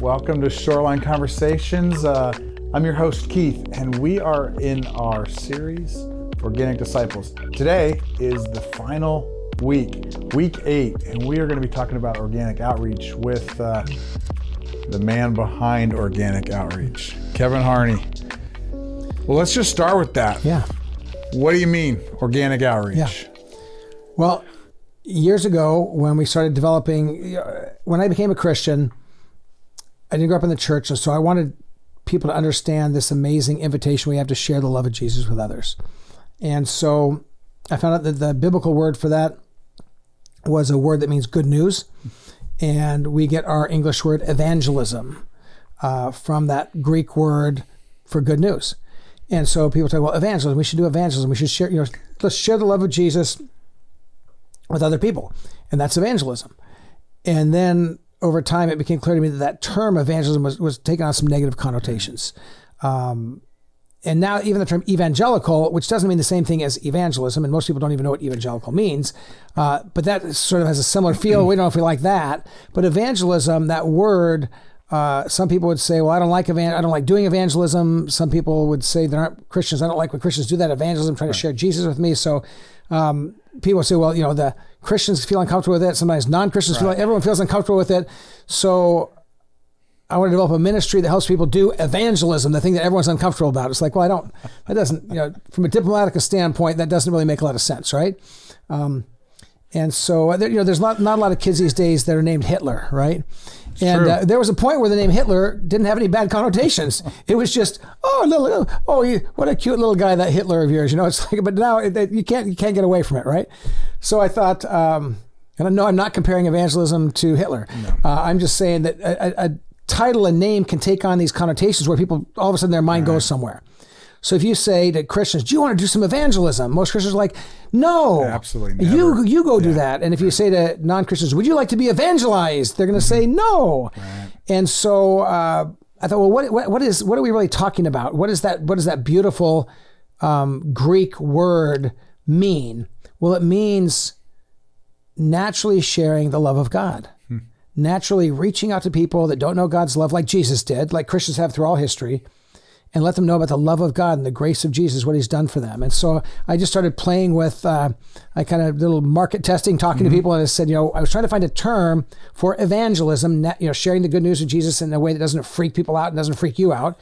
Welcome to Shoreline Conversations. Uh, I'm your host, Keith, and we are in our series, Organic Disciples. Today is the final week, week eight, and we are going to be talking about organic outreach with uh, the man behind organic outreach, Kevin Harney. Well, let's just start with that. Yeah. What do you mean, organic outreach? Yeah. Well, years ago, when we started developing, uh, when I became a Christian, I didn't grow up in the church, so I wanted people to understand this amazing invitation we have to share the love of Jesus with others. And so I found out that the biblical word for that was a word that means good news. And we get our English word evangelism uh, from that Greek word for good news. And so people say, well, evangelism, we should do evangelism. We should share, you know, let's share the love of Jesus with other people. And that's evangelism. And then over time, it became clear to me that that term evangelism was, was taking on some negative connotations. Um, and now even the term evangelical, which doesn't mean the same thing as evangelism, and most people don't even know what evangelical means, uh, but that sort of has a similar feel. we don't know if we like that, but evangelism, that word, uh, some people would say, "Well, I don't like evan- I don't like doing evangelism." Some people would say they aren't Christians. I don't like when Christians do that evangelism, trying right. to share Jesus with me. So um, people say, "Well, you know, the Christians feel uncomfortable with it. Sometimes non-Christians right. feel like everyone feels uncomfortable with it." So I want to develop a ministry that helps people do evangelism, the thing that everyone's uncomfortable about. It's like, well, I don't. That doesn't, you know, from a diplomatic standpoint, that doesn't really make a lot of sense, right? Um, and so, you know, there's not not a lot of kids these days that are named Hitler, right? And uh, there was a point where the name Hitler didn't have any bad connotations. It was just, oh, little, oh, you, what a cute little guy that Hitler of yours. You know, it's like, but now it, you can't you can't get away from it, right? So I thought, um, and I know I'm not comparing evangelism to Hitler. No. Uh, I'm just saying that a, a, title and name can take on these connotations where people all of a sudden their mind right. goes somewhere. So if you say to Christians, "Do you want to do some evangelism?" Most Christians are like, "No, absolutely, never. you you go yeah. do that." And if you say to non-Christians, "Would you like to be evangelized?" They're going to say no. Right. And so uh, I thought, well, what, what what is what are we really talking about? What is that? What does that beautiful um, Greek word mean? Well, it means naturally sharing the love of God. Hmm. Naturally reaching out to people that don't know God's love like Jesus did, like Christians have through all history, and let them know about the love of God and the grace of Jesus, what He's done for them. And so I just started playing with, uh, I kind of little market testing, talking mm-hmm. to people, and I said, you know, I was trying to find a term for evangelism, you know, sharing the good news of Jesus in a way that doesn't freak people out and doesn't freak you out.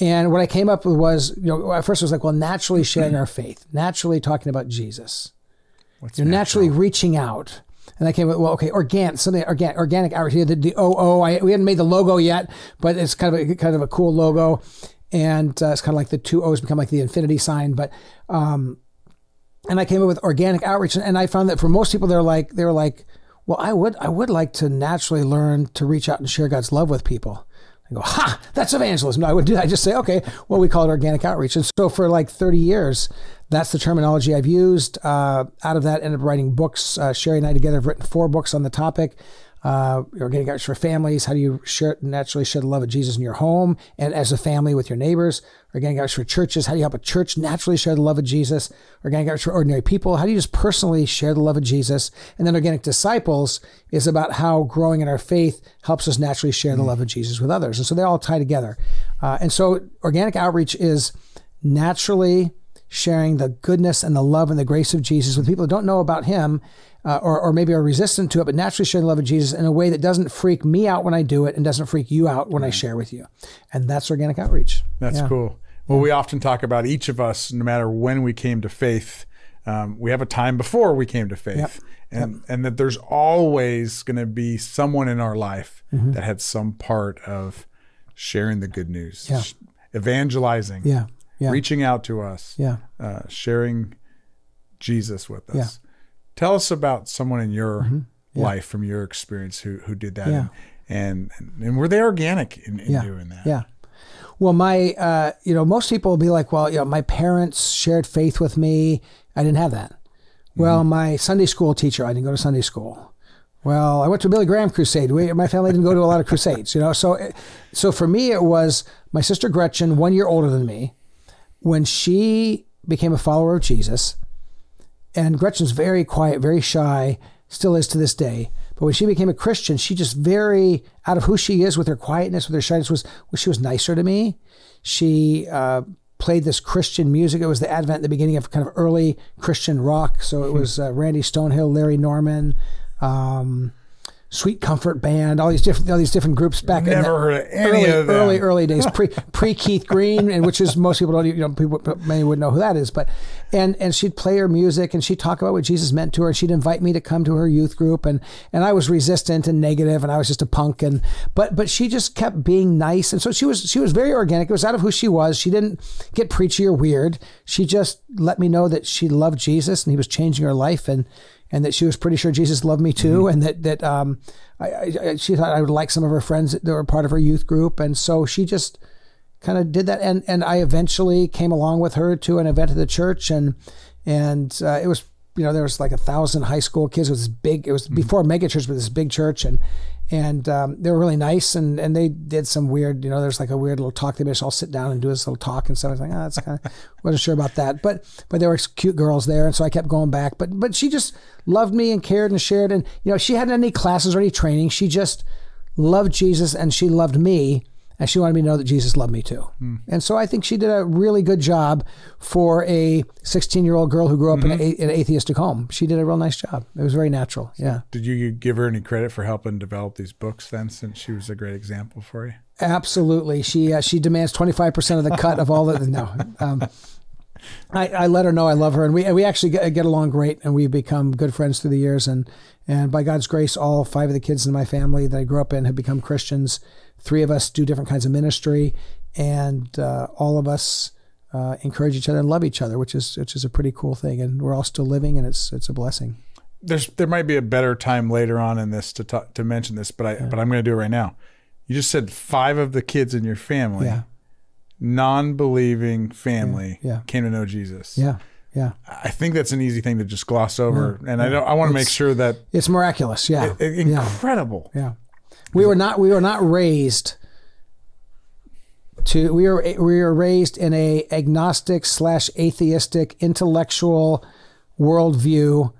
And what I came up with was, you know, at first I was like, well, naturally sharing our faith, naturally talking about Jesus. What's You're naturally reaching out. And I came with, well, okay, organic, something organic, organic here, the, the OO. I, we hadn't made the logo yet, but it's kind of a, kind of a cool logo and uh, it's kind of like the two O's become like the infinity sign. But um, and I came up with organic outreach, and I found that for most people, they're like they're like, well, I would I would like to naturally learn to reach out and share God's love with people. I go, ha, that's evangelism. No, I would do. I just say, okay, well, we call it organic outreach. And so for like 30 years, that's the terminology I've used. Uh, out of that, ended up writing books. Uh, Sherry and I together have written four books on the topic uh, organic outreach for families. How do you share, naturally share the love of Jesus in your home and as a family with your neighbors? Organic outreach for churches. How do you help a church naturally share the love of Jesus? Organic outreach for ordinary people. How do you just personally share the love of Jesus? And then organic disciples is about how growing in our faith helps us naturally share the love of Jesus with others. And so they all tie together. Uh, and so organic outreach is naturally sharing the goodness and the love and the grace of Jesus with people who don't know about him uh, or, or maybe are resistant to it, but naturally share the love of Jesus in a way that doesn't freak me out when I do it and doesn't freak you out when I share with you. And that's organic outreach. That's yeah. cool. Well, we often talk about each of us, no matter when we came to faith, um, we have a time before we came to faith. Yep. And, yep. and that there's always going to be someone in our life mm-hmm. that had some part of sharing the good news, yeah. evangelizing, yeah. Yeah. reaching out to us, yeah. Uh, sharing Jesus with us. Tell us about someone in your mm-hmm. yeah. life from your experience who who did that, yeah. and, and and were they organic in, in yeah. doing that? Yeah. Well, my uh, you know most people will be like, well, you know, my parents shared faith with me. I didn't have that. Mm-hmm. Well, my Sunday school teacher, I didn't go to Sunday school. Well, I went to a Billy Graham crusade. We, my family didn't go to a lot of crusades, you know. So, so for me, it was my sister Gretchen, one year older than me, when she became a follower of Jesus and Gretchen's very quiet, very shy, still is to this day. But when she became a Christian, she just very out of who she is with her quietness, with her shyness, was, was she was nicer to me. She uh, played this Christian music. It was the advent, the beginning of kind of early Christian rock. So it was uh, Randy Stonehill, Larry Norman. Um, Sweet Comfort Band, all these different all these different groups back Never in the heard any early, of them. early early days pre pre Keith Green, and which is most people don't you know people many would know who that is, but and and she'd play her music and she'd talk about what Jesus meant to her. and She'd invite me to come to her youth group, and and I was resistant and negative, and I was just a punk, and but but she just kept being nice, and so she was she was very organic. It was out of who she was. She didn't get preachy or weird. She just let me know that she loved Jesus and He was changing her life, and and that she was pretty sure Jesus loved me too, and that that um, I, I, she thought I would like some of her friends that were part of her youth group, and so she just kind of did that, and and I eventually came along with her to an event at the church, and and uh, it was you know there was like a thousand high school kids. It was big. It was before mega church, but this big church, and and um, they were really nice, and and they did some weird. You know, there's like a weird little talk. They made us all sit down and do this little talk and stuff. I was like, ah, that's kind of wasn't sure about that, but but there were cute girls there, and so I kept going back. But but she just loved me and cared and shared, and you know she hadn't any classes or any training. She just loved Jesus and she loved me and she wanted me to know that Jesus loved me too. And so I think she did a really good job for a 16 year old girl who grew up in, a, an atheistic home. She did a real nice job. It was very natural. Yeah. Did you give her any credit for helping develop these books then, since she was a great example for you? Absolutely. She uh, she demands 25% of the cut of all the no. Um, I, I let her know I love her, and we we actually get, get along great, and we've become good friends through the years. And and by God's grace, all five of the kids in my family that I grew up in have become Christians. Three of us do different kinds of ministry, and uh, all of us uh, encourage each other and love each other, which is which is a pretty cool thing. And we're all still living, and it's it's a blessing. There's there might be a better time later on in this to talk, to mention this, but I but I'm going to do it right now. You just said five of the kids in your family, Yeah, non-believing family, Yeah, yeah. came to know Jesus. yeah, yeah. I think that's an easy thing to just gloss over, and I don't. I want to make sure that It's miraculous. Yeah, i- yeah. incredible. Yeah, we were not we were not raised to we were we were raised in a agnostic slash atheistic intellectual worldview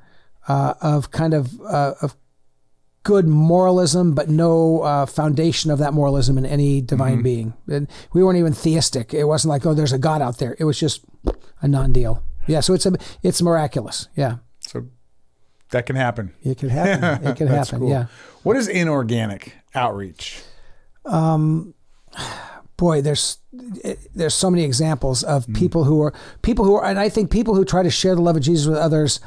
uh, of kind of uh, of good moralism, but no uh, foundation of that moralism in any divine being. And we weren't even theistic. It wasn't like oh, there's a God out there. It was just a non-deal. Yeah, so it's a it's miraculous. Yeah, So that can happen. it could happen. It That's happen. cool. Yeah. What is inorganic outreach? Um, boy, there's there's so many examples of hmm. people who are people who are, and I think people who try to share the love of Jesus with others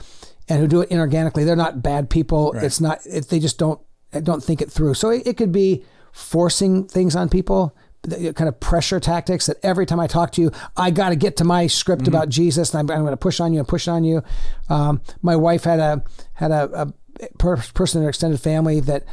and who do it inorganically, they're not bad people. It's not it, they just don't don't think it through. So it, it could be forcing things on people. Kind of pressure tactics that every time I talk to you, I got to get to my script mm-hmm. about Jesus, and I'm, I'm going to push on you and push on you. Um, my wife had a had a, a per- person in her extended family that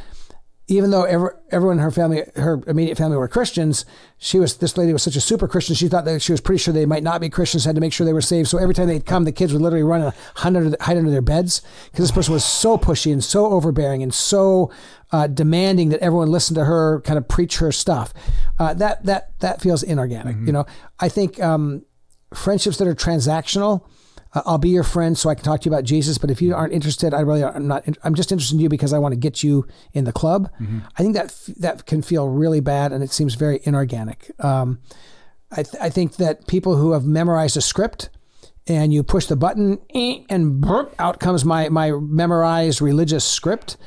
even though every, everyone in her family, her immediate family were Christians, she was, this lady was such a super Christian. She thought that she was pretty sure they might not be Christians, had to make sure they were saved. So every time they'd come, the kids would literally run and hide under, hide under their beds because this person was so pushy and so overbearing and so uh, demanding that everyone listen to her kind of preach her stuff. Uh, that, that, that feels inorganic. You know, I think, um, friendships that are transactional, I'll be your friend so I can talk to you about Jesus. But if you aren't interested, I really I'm not. I'm just interested in you because I want to get you in the club. I think that that can feel really bad, and it seems very inorganic. Um, I, th- I think that people who have memorized a script and you push the button eh, and burp, out comes my my memorized religious script.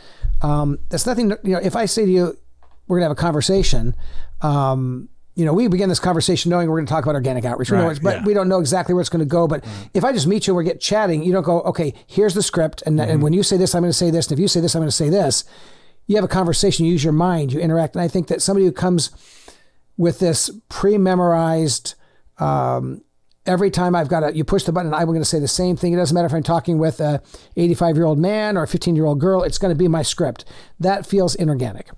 Um, that's nothing. You know, if I say to you, we're gonna have a conversation. Um, you know, we begin this conversation knowing we're going to talk about organic outreach, Right, but yeah. we don't know exactly where it's going to go. But if I just meet you and we get chatting, you don't go, okay, here's the script, and, and when you say this, I'm going to say this, and if you say this, I'm going to say this. You have a conversation, you use your mind, you interact, and I think that somebody who comes with this pre-memorized um, every time I've got a, you push the button, I'm going to say the same thing. It doesn't matter if I'm talking with a 85 year old man or a 15 year old girl. It's going to be my script. That feels inorganic.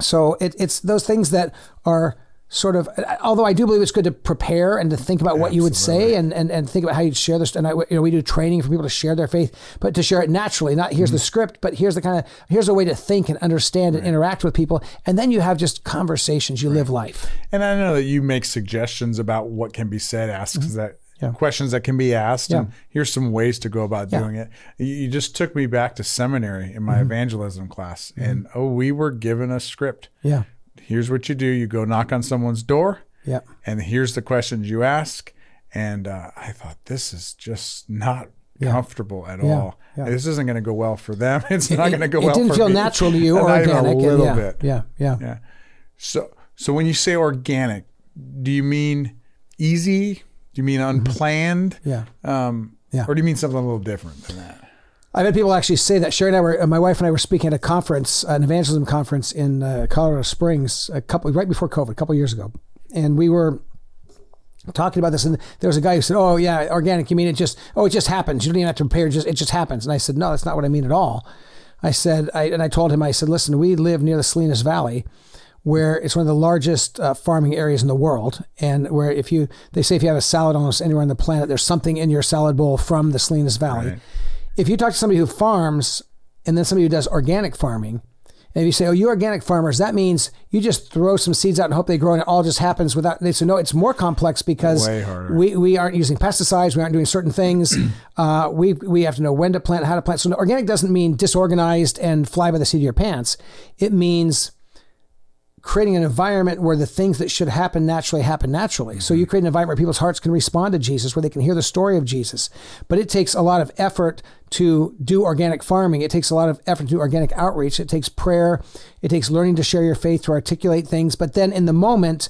So it, it's those things that are sort of, although I do believe it's good to prepare and to think about what you would say and, and, and think about how you'd share this. And I, you know, we do training for people to share their faith, but to share it naturally, not here's the script, but here's the kind of, here's a way to think and understand and interact with people. And then you have just conversations, you live life. And I know that you make suggestions about what can be said, asks Mm-hmm. that Yeah. questions that can be asked, and here's some ways to go about Yeah. Mm-hmm. doing it. You you just took me back to seminary in my evangelism class, and oh, we were given a script. Yeah. Here's what you do: you go knock on someone's door, Yeah. and here's the questions you ask. And uh, I thought this is just not comfortable at all. yeah. This isn't going to go well for them. It's not going to go it well. It didn't feel me. natural to you or organic. A and little yeah, bit. Yeah. Yeah. Yeah. So, so when you say organic, do you mean easy? Do you mean unplanned? Yeah. Um, Yeah. Or do you mean something a little different than that? I've had people actually say that. Sherry and I were, uh, my wife and I were speaking at a conference, an evangelism conference in uh, Colorado Springs, a couple right before COVID, a couple years ago, and we were talking about this. And there was a guy who said, "Oh yeah, organic. You mean it just? Oh, it just happens. You don't even have to prepare. Just it just happens." And I said, "No, that's not what I mean at all." I said, I, and I told him, I said, "Listen, we live near the Salinas Valley." Where it's one of the largest uh, farming areas in the world, and where if you they say if you have a salad almost anywhere on the planet, there's something in your salad bowl from the Salinas Valley Right. If you talk to somebody who farms and then somebody who does organic farming, and if you say, "Oh, you organic farmers," that means you just throw some seeds out and hope they grow, and it all just happens without. They say, "No, it's more complex because we we aren't using pesticides, we aren't doing certain things. uh, we we have to know when to plant, how to plant. So organic doesn't mean disorganized and fly by the seat of your pants. It means creating an environment where the things that should happen naturally happen naturally. So you create an environment where people's hearts can respond to Jesus, where they can hear the story of Jesus. But it takes a lot of effort to do organic farming. It takes a lot of effort to do organic outreach. It takes prayer. It takes learning to share your faith, to articulate things. But then in the moment,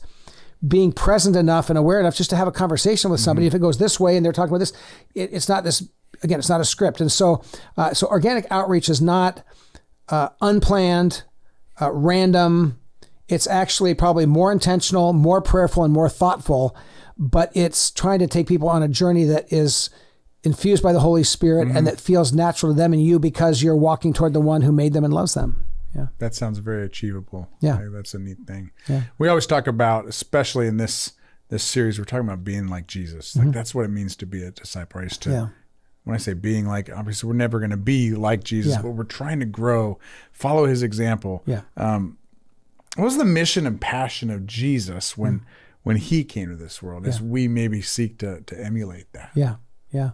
being present enough and aware enough just to have a conversation with somebody. If it goes this way and they're talking about this, it, it's not this. Again, it's not a script. And so, uh, so organic outreach is not uh, unplanned, uh, random. It's actually probably more intentional, more prayerful, and more thoughtful. But it's trying to take people on a journey that is infused by the Holy Spirit and that feels natural to them and you because you're walking toward the one who made them and loves them. Yeah. That sounds very achievable. Yeah. That's a neat thing. Yeah. We always talk about, especially in this this series, we're talking about being like Jesus. Like that's what it means to be a disciple. Is to Mm-hmm. Yeah. when I say being like, obviously we're never going to be like Jesus, Yeah. but we're trying to grow, follow His example. Yeah. What was the mission and passion of Jesus when when He came to this world? As we maybe seek to to emulate that. Yeah, yeah.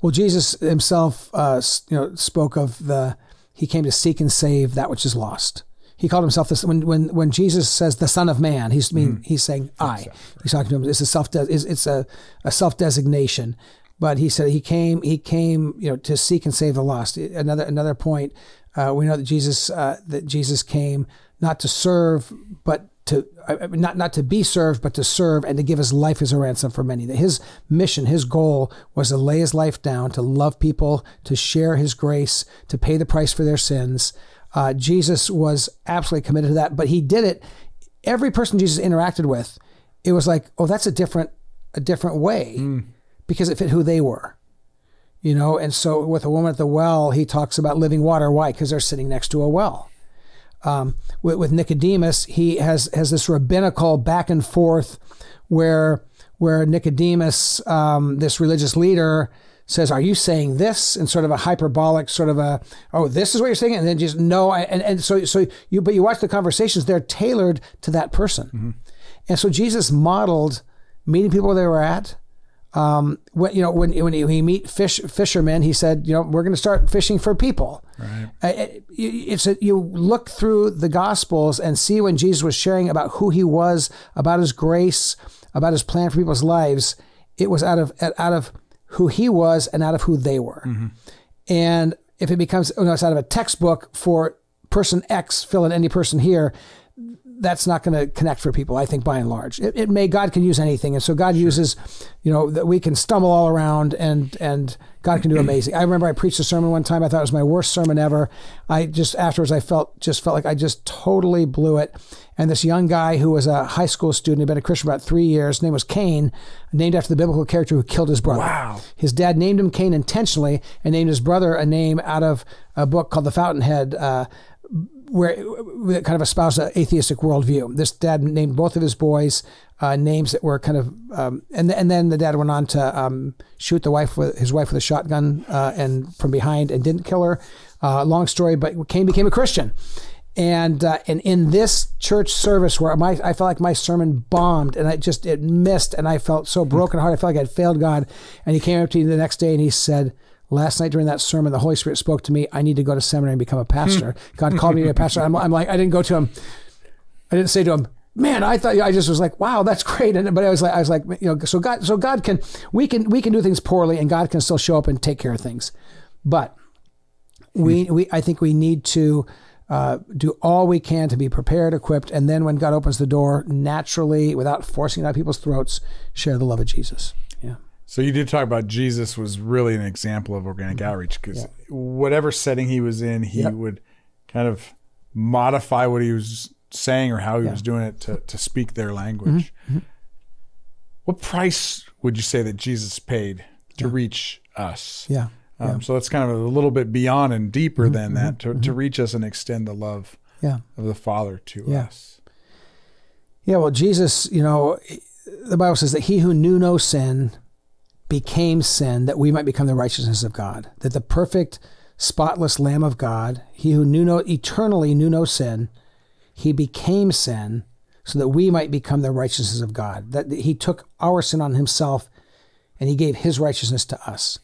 Well, Jesus himself, uh, you know, spoke of the he came to seek and save that which is lost. He called himself this when when when Jesus says the Son of Man, he's mean he's saying I. He's talking to him. It's a self it's, it's a, a self designation. But he said he came he came you know to seek and save the lost. Another another point. Uh, we know that Jesus uh, that Jesus came not to serve but to not not to be served, but to serve and to give his life as a ransom for many. That his mission, his goal was to lay his life down, to love people, to share his grace, to pay the price for their sins. Uh, Jesus was absolutely committed to that, but he did it. Every person Jesus interacted with, it was like, oh, that's a different a different way because it fit who they were. You know, and so with a woman at the well, he talks about living water. Why? Because they're sitting next to a well um, with, with Nicodemus, he has has this rabbinical back and forth where where Nicodemus, um, this religious leader, says, "Are you saying this?" in sort of a hyperbolic, sort of a, "Oh, this is what you're saying," and then just no, I, and and so so you but you watch the conversations; they're tailored to that person, and so Jesus modeled meeting people where they were at. Um, when you know when when he, he meet fish fishermen, he said, you know, we're going to start fishing for people. Right. It's a, you look through the Gospels and see when Jesus was sharing about who he was, about his grace, about his plan for people's lives. It was out of out of who he was and out of who they were. Mm-hmm. And if it becomes, oh, no, it's out of a textbook for person X, fill in any person here. That's not going to connect for people, I think, by and large. It, it may God can use anything, and so God uses, you know, that we can stumble all around, and and God can do amazing. I remember I preached a sermon one time. I thought it was my worst sermon ever. I just afterwards I felt just felt like I just totally blew it. And this young guy who was a high school student, had been a Christian about three years. His name was Cain, named after the biblical character who killed his brother. Wow. His dad named him Cain intentionally, and named his brother a name out of a book called The Fountainhead. Uh, where that kind of espoused an atheistic worldview. This dad named both of his boys uh, names that were kind of, um, and and then the dad went on to um, shoot the wife with his wife with a shotgun uh, and from behind and didn't kill her. Uh, long story, but Cain became a Christian, And uh, and in this church service where my I felt like my sermon bombed and I just it missed and I felt so broken heart. I felt like I'd failed God. And he came up to me the next day and he said, Last night during that sermon, the Holy Spirit spoke to me. I need to go to seminary and become a pastor. God called me to be a pastor. I'm, I'm like, I didn't go to him. I didn't say to him, man, I thought I just was like, wow, that's great. And but I was like, I was like, you know, so God, so God can, we can, we can do things poorly, and God can still show up and take care of things. But we, we, I think we need to uh, do all we can to be prepared, equipped, and then when God opens the door, naturally, without forcing it down people's throats, share the love of Jesus. Yeah. So you did talk about Jesus was really an example of organic mm-hmm. outreach because whatever setting he was in, he Yep. would kind of modify what he was saying or how he was doing it to, to speak their language. Mm-hmm. Mm-hmm. What price would you say that Jesus paid to reach us? Yeah. Um, So that's kind of a little bit beyond and deeper than that to, to reach us and extend the love Yeah. of the Father to Yeah. us. Yeah, well, Jesus, you know, the Bible says that he who knew no sin became sin that we might become the righteousness of God. That the perfect, spotless Lamb of God, he who knew no, eternally knew no sin, he became sin so that we might become the righteousness of God. That he took our sin on himself and he gave his righteousness to us.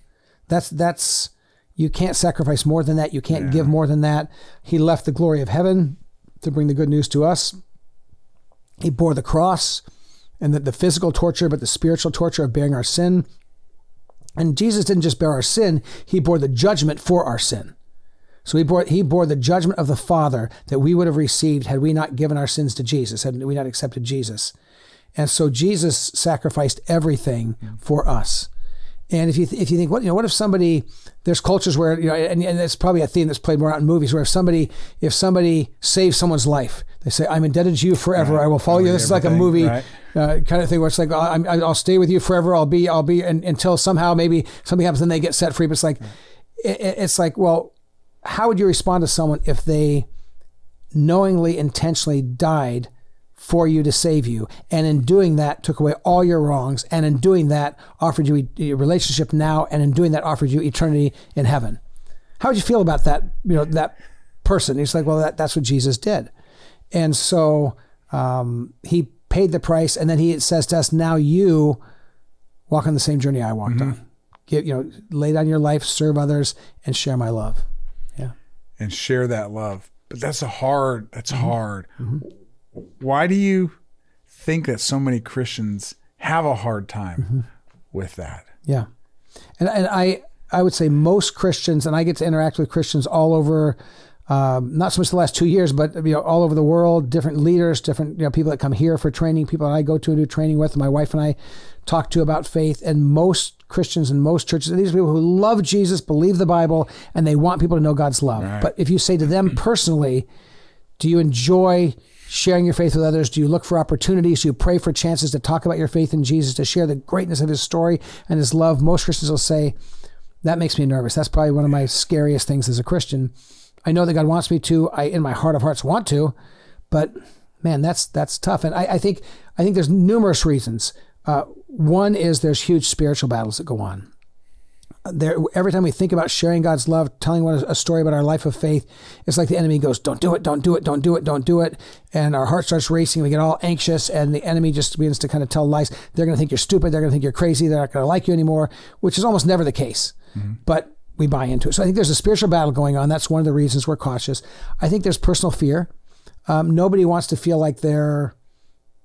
That's, that's, you can't sacrifice more than that. You can't give more than that. He left the glory of heaven to bring the good news to us. He bore the cross and the, the physical torture, but the spiritual torture of bearing our sin. And Jesus didn't just bear our sin, he bore the judgment for our sin. So he bore, he bore the judgment of the Father that we would have received had we not given our sins to Jesus, had we not accepted Jesus. And so Jesus sacrificed everything for us. And if you th- if you think what you know what if somebody there's cultures where you know and, and it's probably a theme that's played more out in movies where if somebody if somebody saves someone's life they say I'm indebted to you forever. I will follow you. This is like a movie right. uh, kind of thing where it's like I'm, I'll stay with you forever. I'll be I'll be and, until somehow maybe something happens and they get set free. But it's like it, it- it's like well how would you respond to someone if they knowingly intentionally died for you to save you. And in doing that took away all your wrongs. And in doing that offered you a relationship now. And in doing that offered you eternity in heaven. How would you feel about that you know that person? He's like well that, that's what jesus did. And so um, he paid the price. And then he says to us now you walk on the same journey i walked on. Get, you know lay down your life serve others and share my love. Yeah. And share that love. But that's a hard. That's Mm-hmm. hard. Why do you think that so many Christians have a hard time Mm-hmm. with that? Yeah, and and I I would say most Christians, and I get to interact with Christians all over. Um, not so much the last two years, but you know, all over the world, different leaders, different you know, people that come here for training, people that I go to and do training with. My wife and I talk to about faith, and most Christians and most churches, these are people who love Jesus, believe the Bible, and they want people to know God's love. But if you say to them personally, do you enjoy sharing your faith with others? Do you look for opportunities? Do you pray for chances to talk about your faith in Jesus, to share the greatness of his story and his love? Most Christians will say, that makes me nervous. That's probably one of my scariest things as a Christian. I know that God wants me to. I, in my heart of hearts, want to, but man, that's that's tough. And I, I think I think there's numerous reasons. Uh, one is there's huge spiritual battles that go on there every time we think about sharing God's love, telling a story about our life of faith, it's like the enemy goes, "Don't do it, don't do it, don't do it, don't do it," and our heart starts racing. We get all anxious, and the enemy just begins to kind of tell lies. They're going to think you're stupid. They're going to think you're crazy. They're not going to like you anymore, which is almost never the case. But we buy into it. So I think there's a spiritual battle going on. That's one of the reasons we're cautious. I think there's personal fear. Um, nobody wants to feel like they're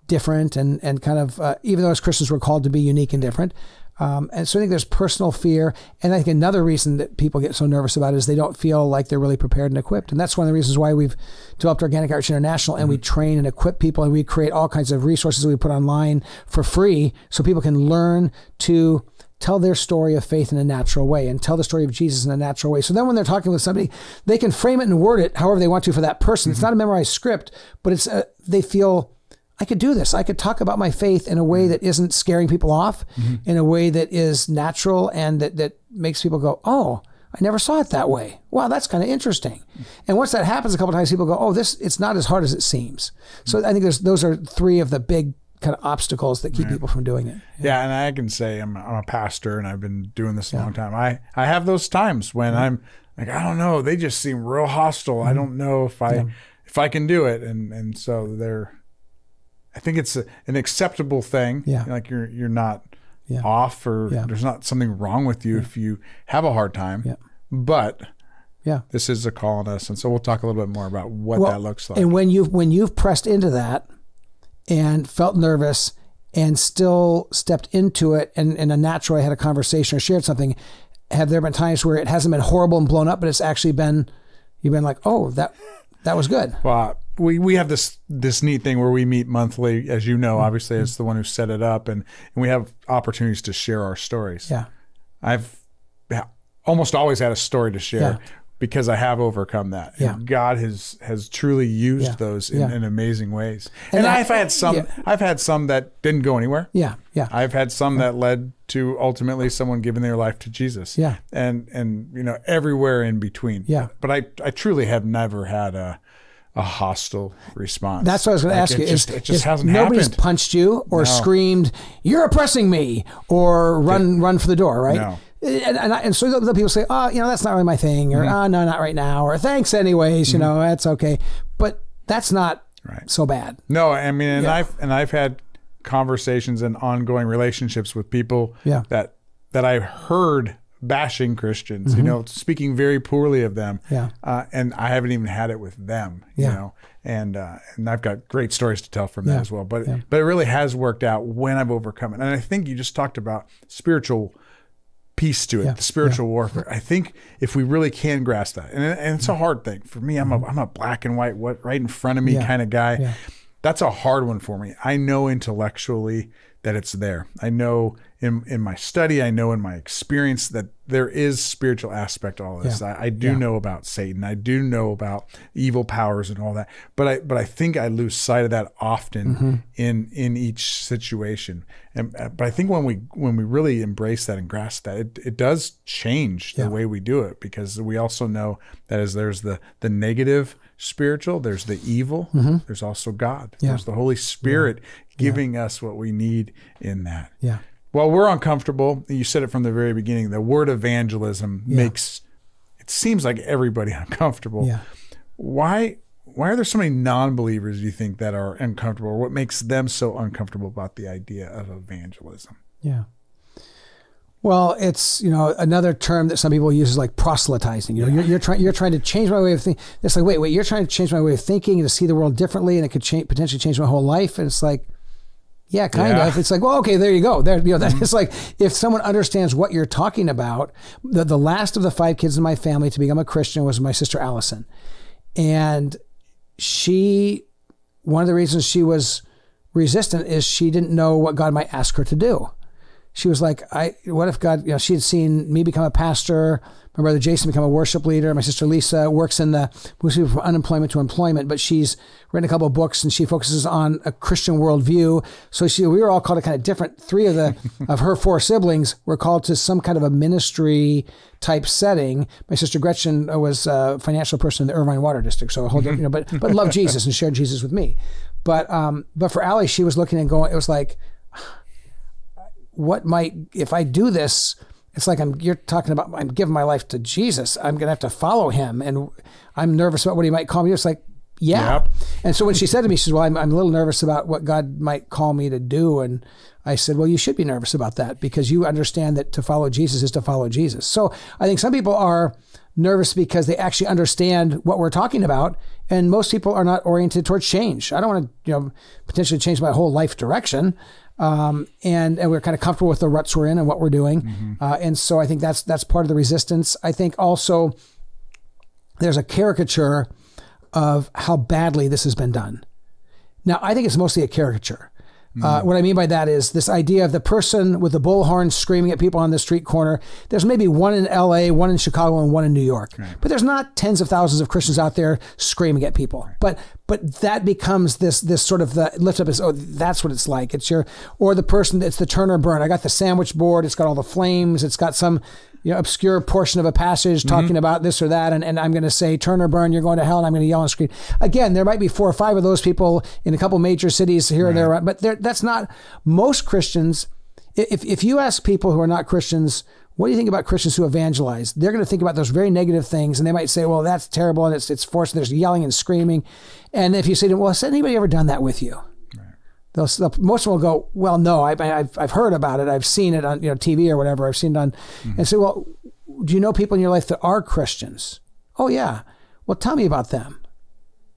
different and and kind of uh, even though as Christians we're called to be unique and different. Um, and so I think there's personal fear, and I think another reason that people get so nervous about it is they don't feel like they're really prepared and equipped, and that's one of the reasons why we've developed Organic Outreach International, and we train and equip people, and we create all kinds of resources that we put online for free, so people can learn to tell their story of faith in a natural way and tell the story of Jesus in a natural way. So then when they're talking with somebody, they can frame it and word it however they want to for that person. It's not a memorized script, but it's uh, they feel I could do this. I could talk about my faith in a way mm-hmm. that isn't scaring people off, mm-hmm. in a way that is natural and that, that makes people go, oh, I never saw it that way. Wow, that's kind of interesting. Mm-hmm. And once that happens a couple times, people go, oh, this it's not as hard as it seems. So I think there's those are three of the big kind of obstacles that keep people from doing it. Yeah, and I can say I'm, I'm a pastor and I've been doing this a long time. I, I have those times when I'm like, I don't know, they just seem real hostile. I don't know if I if I can do it, and and so they're, I think it's a, an acceptable thing. Yeah. like you're you're not Yeah. off or Yeah. there's not something wrong with you if you have a hard time. Yeah. But Yeah. this is a call on us, and so we'll talk a little bit more about what Well, that looks like. And when you've when you've pressed into that and felt nervous and still stepped into it and in a natural way had a conversation or shared something, have there been times where it hasn't been horrible and blown up, but it's actually been you've been like, oh, that that was good. Well, we, we have this this neat thing where we meet monthly, as you Mm-hmm. know. Obviously, it's the one who set it up, and, and we have opportunities to share our stories. Yeah. I've almost always had a story to share Yeah. because I have overcome that. And Yeah. God has has truly used Yeah. those in, Yeah. in amazing ways. And And, I've had some. I've had some that didn't go anywhere. Yeah. Yeah. I've had some that led to ultimately someone giving their life to Jesus. Yeah. And and you know everywhere in between. Yeah. But I I truly have never had a a hostile response. That's what I was going to ask you. Just, is- it just hasn't nobody's happened. punched you or screamed, "You're oppressing me," or run run for the door, right? No. And, and, and so the people say, "Oh, you know, that's not really my thing," or Mm-hmm. "Oh, no, not right now," or "Thanks, anyways." You mm-hmm. know, that's okay. But that's not Right. so bad. No, I mean, and Yeah. I've and I've had conversations and ongoing relationships with people Yeah. that that I've heard bashing Christians, you know, speaking very poorly of them. Mm-hmm. Yeah. Uh, and I haven't even had it with them, you Yeah. know. And uh, and I've got great stories to tell from that as well. But but it really has worked out when I've overcome it. And I think you just talked about spiritual piece to it, Yeah. the spiritual warfare. I think if we really can grasp that, and, and it's a hard thing for me. I'm a I'm a black and white, what right in front of me Mm-hmm. Yeah. kind of guy. Yeah. That's a hard one for me. I know intellectually that it's there. I know in in my study, I know in my experience that there is spiritual aspect to all this. Yeah. I, I do Yeah. know about Satan. I do know about evil powers and all that. But I but I think I lose sight of that often Mm-hmm. in in each situation. And uh, but I think when we when we really embrace that and grasp that, it, it does change the Yeah. way we do it because we also know that as there's the the negative spiritual, there's the evil, there's also God. Mm-hmm. Yeah. There's the Holy Spirit giving us what we need in that. Yeah. Well, we're uncomfortable. You said it from the very beginning. The word evangelism makes it seems like everybody uncomfortable. Yeah. Why why are there so many non-believers you think that are uncomfortable? Or what makes them so uncomfortable about the idea of evangelism? Yeah. Well, it's you know another term that some people use is like proselytizing. You know, you're, you're trying you're trying to change my way of thinking. It's like wait, wait, you're trying to change my way of thinking and to see the world differently, and it could change, potentially change my whole life. And it's like, yeah, kind Yeah. of. It's like, well, okay, there you go. There, you know, that mm-hmm. is like if someone understands what you're talking about. The the last of the five kids in my family to become a Christian was my sister Allison, and she one of the reasons she was resistant is she didn't know what God might ask her to do. She was like, I what if God, you know, she had seen me become a pastor, my brother Jason become a worship leader, my sister Lisa works in the moves people from unemployment to employment, but she's written a couple of books and she focuses on a Christian worldview. So she we were all called to kind of different three of the of her four siblings were called to some kind of a ministry type setting. My sister Gretchen was a financial person in the Irvine Water District, so a whole different, you know, but but loved Jesus and shared Jesus with me. But um, but for Allie, she was looking and going. It was like, what might if I do this? It's like I'm. You're talking about. I'm giving my life to Jesus. I'm gonna have to follow him, and I'm nervous about what he might call me. It's like, yeah. Yep. And so when she said to me, she says, "Well, I'm, I'm a little nervous about what God might call me to do," and I said, "Well, you should be nervous about that because you understand that to follow Jesus is to follow Jesus." So I think some people are nervous because they actually understand what we're talking about, and most people are not oriented towards change. I don't want to, you know, potentially change my whole life direction. Um, and and we're kind of comfortable with the ruts we're in and what we're doing, uh, and so I think that's that's part of the resistance. I think also there's a caricature of how badly this has been done. Now, I think it's mostly a caricature. Uh, what I mean by that is this idea of the person with the bullhorn screaming at people on the street corner. There's maybe one in LA, one in Chicago, and one in New York. But there's not tens of thousands of Christians out there screaming at people. But but that becomes this this sort of the lift up is oh that's what it's like. It's your or the person that's the Turner burn. I got the sandwich board. It's got all the flames. It's got some you know, obscure portion of a passage mm-hmm. talking about this or that, and, and I'm going to say turn or burn, you're going to hell, and I'm going to yell and scream. Again, there might be four or five of those people in a couple major cities here and there, but there, that's not most Christians. If if you ask people who are not Christians what do you think about Christians who evangelize? They're going to think about those very negative things, and they might say, "Well, that's terrible, and it's it's forced." There's yelling and screaming, and if you say to them, "Well, has anybody ever done that with you?" They'll, they'll, most of them will go, "Well, no, I, have I've heard about it. I've seen it on you know TV or whatever. I've seen it on," mm-hmm. and say, "Well, do you know people in your life that are Christians?" Oh yeah. Well, tell me about them.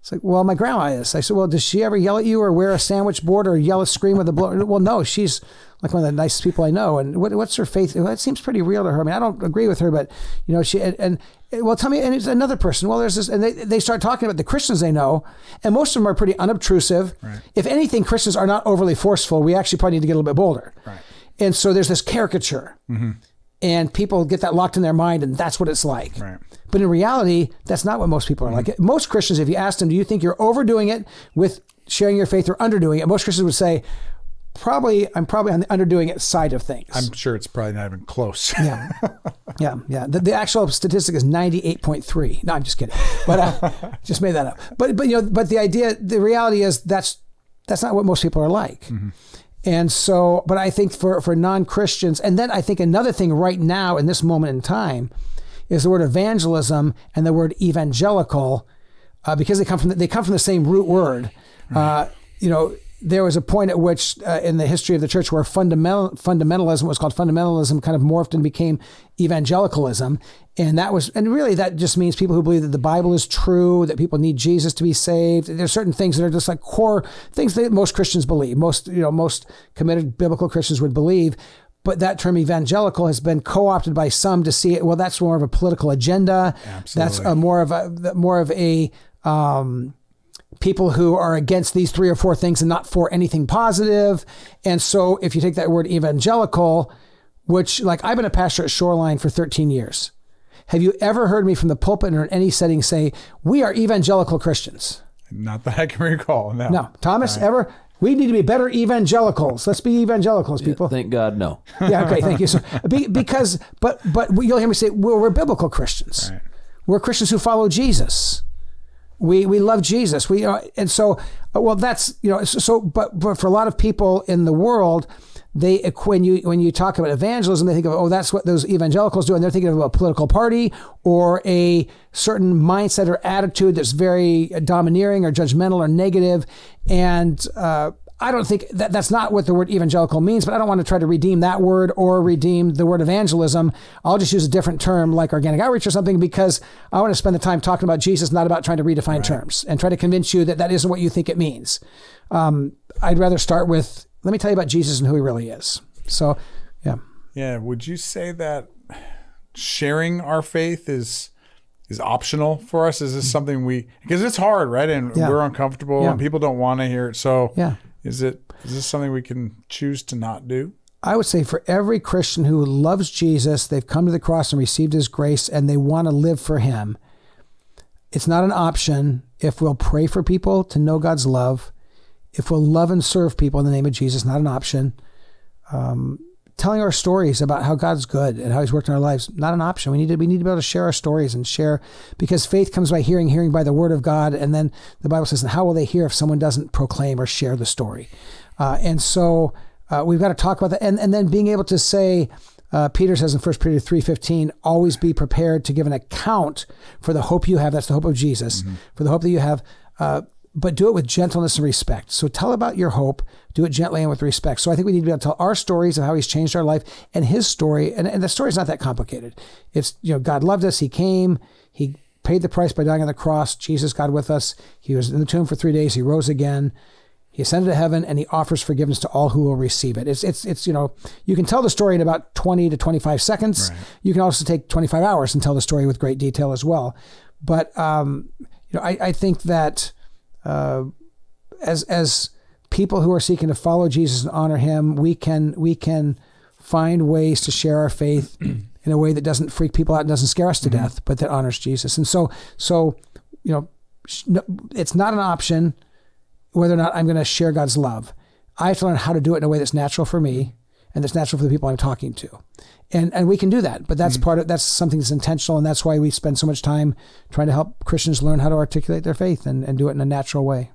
It's like, well, my grandma is. I said, well, does she ever yell at you or wear a sandwich board or yell at scream with a blow? well, no, she's like one of the nicest people I know. And what, what's her faith? Well, it seems pretty real to her. I mean, I don't agree with her, but you know, she, and, and well, tell me, and it's another person. Well, there's this, and they, they start talking about the Christians they know, and most of them are pretty unobtrusive. Right. If anything, Christians are not overly forceful. We actually probably need to get a little bit bolder. Right. And so there's this caricature. Mm-hmm and people get that locked in their mind and that's what it's like. Right. but in reality that's not what most people are mm-hmm. like. Most christians if you ask them do you think you're overdoing it with sharing your faith or underdoing it? Most christians would say probably i'm probably on the underdoing it side of things. I'm sure it's probably not even close. Yeah. Yeah yeah. The, the, actual statistic is 98.3 no i'm just kidding. But uh, just made that up. But but you know but the idea the reality is that's that's not what most people are like. Mm-hmm. And so, but I think for, for non Christians, and then I think another thing right now in this moment in time is the word evangelism and the word evangelical, uh, because they come from the, they come from the same root word. Uh, you know, there was a point at which uh, in the history of the church where fundamental fundamentalism was called fundamentalism kind of morphed and became evangelicalism. And that was and really that just means people who believe that the bible is true that people need jesus to be saved. There's certain things that are just like core things that most christians believe most you know most committed biblical christians would believe. But that term evangelical has been co-opted by some to see it well that's more of a political agenda. Absolutely. that's a more of a more of a um, people who are against these three or four things and not for anything positive. And so if you take that word evangelical, which like I've been a pastor at Shoreline for 13 years. Have you ever heard me from the pulpit or in any setting say, we are evangelical Christians? Not that I can recall. No. No. Thomas, right. ever? We need to be better evangelicals. Let's be evangelicals, people. Yeah, thank God, no. yeah. Okay. Thank you. So, because, but, but you'll hear me say, well, we're biblical Christians. Right. We're Christians who follow Jesus. We we love Jesus. We uh, and so uh, well that's you know so but but for a lot of people in the world they when you when you talk about evangelism they think of oh that's what those evangelicals do and they're thinking of a political party or a certain mindset or attitude that's very domineering or judgmental or negative and uh, I don't think that that's not what the word evangelical means, but I don't want to try to redeem that word or redeem the word evangelism. I'll just use a different term like organic outreach or something because I want to spend the time talking about Jesus, not about trying to redefine right. terms and try to convince you that that isn't what you think it means. Um, I'd rather start with let me tell you about Jesus and who he really is. So, yeah. Yeah. Would you say that sharing our faith is is optional for us? Is this something we because it's hard, right? And yeah. we're uncomfortable yeah. and people don't want to hear it. So yeah. Is it is this something we can choose to not do? I would say for every Christian who loves Jesus, they've come to the cross and received his grace and they want to live for him. It's not an option if we'll pray for people to know God's love, if we'll love and serve people in the name of Jesus, not an option. Um, telling our stories about how God's good and how He's worked in our lives not an option. We need to we need to be able to share our stories and share because faith comes by hearing, hearing by the Word of God, and then the Bible says, "And how will they hear if someone doesn't proclaim or share the story?" Uh, and so uh, we've got to talk about that, and and then being able to say. Uh, Peter says in 1 Peter 3.15, always be prepared to give an account for the hope you have. That's the hope of Jesus. Mm-hmm. For the hope that you have, uh, but do it with gentleness and respect. So tell about your hope, do it gently and with respect. So I think we need to be able to tell our stories of how he's changed our life and his story. And, and the story is not that complicated. It's, you know, God loved us. He came, he paid the price by dying on the cross. Jesus, God with us. He was in the tomb for three days. He rose again. He ascended to heaven and he offers forgiveness to all who will receive it. It's, it's, it's, you know, you can tell the story in about 20 to 25 seconds. Right. You can also take 25 hours and tell the story with great detail as well. But, um, you know, I, I think that, uh, as as people who are seeking to follow Jesus and honor Him, we can we can find ways to share our faith in a way that doesn't freak people out and doesn't scare us to mm-hmm. death, but that honors Jesus. And so so you know, it's not an option whether or not I'm going to share God's love. I have to learn how to do it in a way that's natural for me and that's natural for the people I'm talking to. And and we can do that, but that's mm-hmm. part of that's something that's intentional and that's why we spend so much time trying to help Christians learn how to articulate their faith and, and do it in a natural way.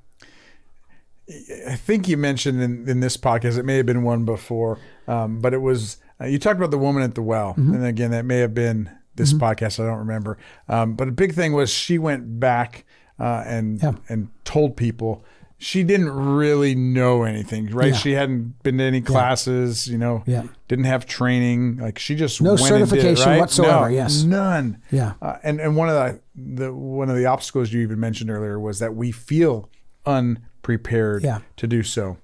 I think you mentioned in, in this podcast, it may have been one before, um, but it was Uh, you talked about the woman at the well, Mm-hmm. and again, that may have been this podcast. I don't remember. Um, but a big thing was she went back uh, and Yeah. and told people she didn't really know anything, right? Yeah. She hadn't been to any classes, you know, Yeah. didn't have training. Like she just No did it, certification right? whatsoever, No, yes. none. Yeah. Uh, and and one of the, the one of the obstacles you even mentioned earlier was that we feel unprepared Yeah. to do so.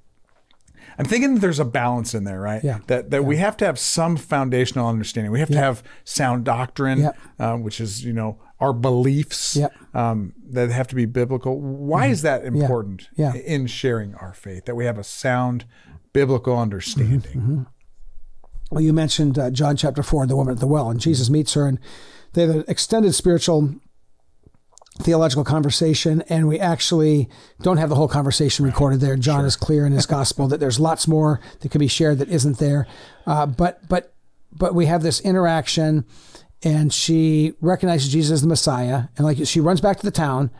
I'm thinking that there's a balance in there, right? Yeah. That that we have to have some foundational understanding. We have to have sound doctrine, Yeah. uh, which is you know our beliefs Yeah. um, that have to be biblical. Why is that important Mm-hmm. Yeah. in sharing our faith? That we have a sound biblical understanding. Mm-hmm. Well, you mentioned uh, John chapter 4, the woman at the well, and Jesus meets her, and they have an extended spiritual theological conversation, and we actually don't have the whole conversation recorded there. John is clear in his gospel that there's lots more that can be shared that isn't there, uh, but but but we have this interaction, and she recognizes Jesus as the Messiah, and like she runs back to the town,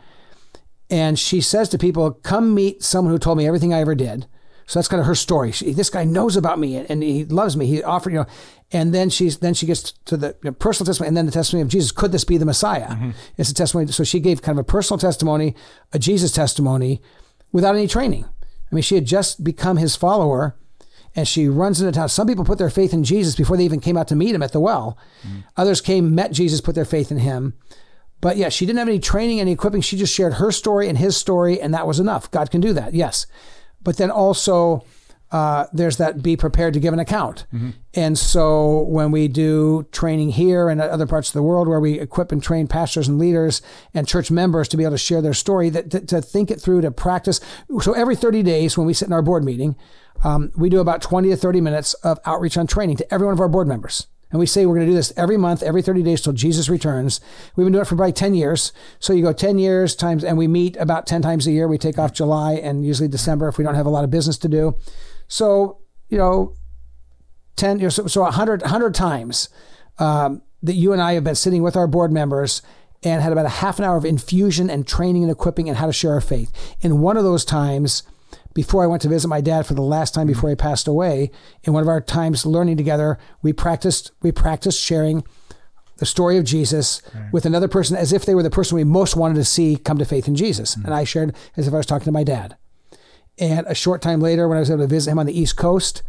and she says to people, "Come meet someone who told me everything I ever did." So that's kind of her story. She, this guy knows about me and he loves me. He offered, you know, and then she's then she gets to the you know, personal testimony and then the testimony of Jesus. Could this be the Messiah? Mm-hmm. It's a testimony. So she gave kind of a personal testimony, a Jesus testimony, without any training. I mean, she had just become his follower, and she runs into town. Some people put their faith in Jesus before they even came out to meet him at the well. Others came, met Jesus, put their faith in him. But yeah, she didn't have any training, any equipping. She just shared her story and his story, and that was enough. God can do that, yes. But then also, uh, there's that be prepared to give an account. And so when we do training here and at other parts of the world where we equip and train pastors and leaders and church members to be able to share their story, that to, to think it through, to practice. So every 30 days when we sit in our board meeting, um, we do about 20 to 30 minutes of outreach on training to every one of our board members. And we say we're going to do this every month, every 30 days till Jesus returns. We've been doing it for probably 10 years. So you go 10 years times, and we meet about 10 times a year. We take off July and usually December if we don't have a lot of business to do. So, you know, 10, you know, so, so 100, 100 times um, that you and I have been sitting with our board members and had about a half an hour of infusion and training and equipping and how to share our faith. In one of those times, before I went to visit my dad for the last time before he passed away, in one of our times learning together, we practiced we practiced sharing the story of Jesus with another person as if they were the person we most wanted to see come to faith in Jesus. And I shared as if I was talking to my dad. And a short time later, when I was able to visit him on the East Coast,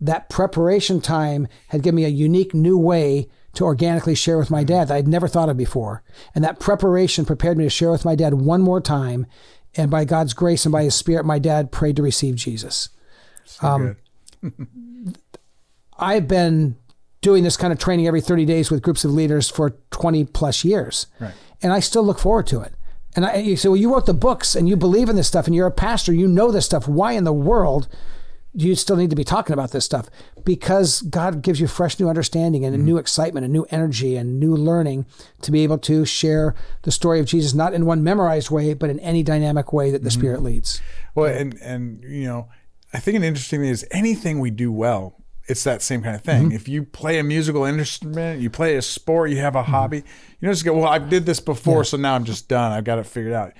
that preparation time had given me a unique new way to organically share with my dad that I'd never thought of before. And that preparation prepared me to share with my dad one more time. And by God's grace and by his spirit, my dad prayed to receive Jesus. So um, good. I've been doing this kind of training every 30 days with groups of leaders for 20 plus years. Right. And I still look forward to it. And I, you say, well, you wrote the books and you believe in this stuff and you're a pastor, you know this stuff. Why in the world do you still need to be talking about this stuff? Because God gives you fresh new understanding and a mm-hmm. new excitement and new energy and new learning to be able to share the story of Jesus, not in one memorized way, but in any dynamic way that the mm-hmm. Spirit leads. Well, and and you know, I think an interesting thing is anything we do well, it's that same kind of thing. Mm-hmm. If you play a musical instrument, you play a sport, you have a hobby, you don't just go, well, I did this before, so now I'm just done. I've got it figured out.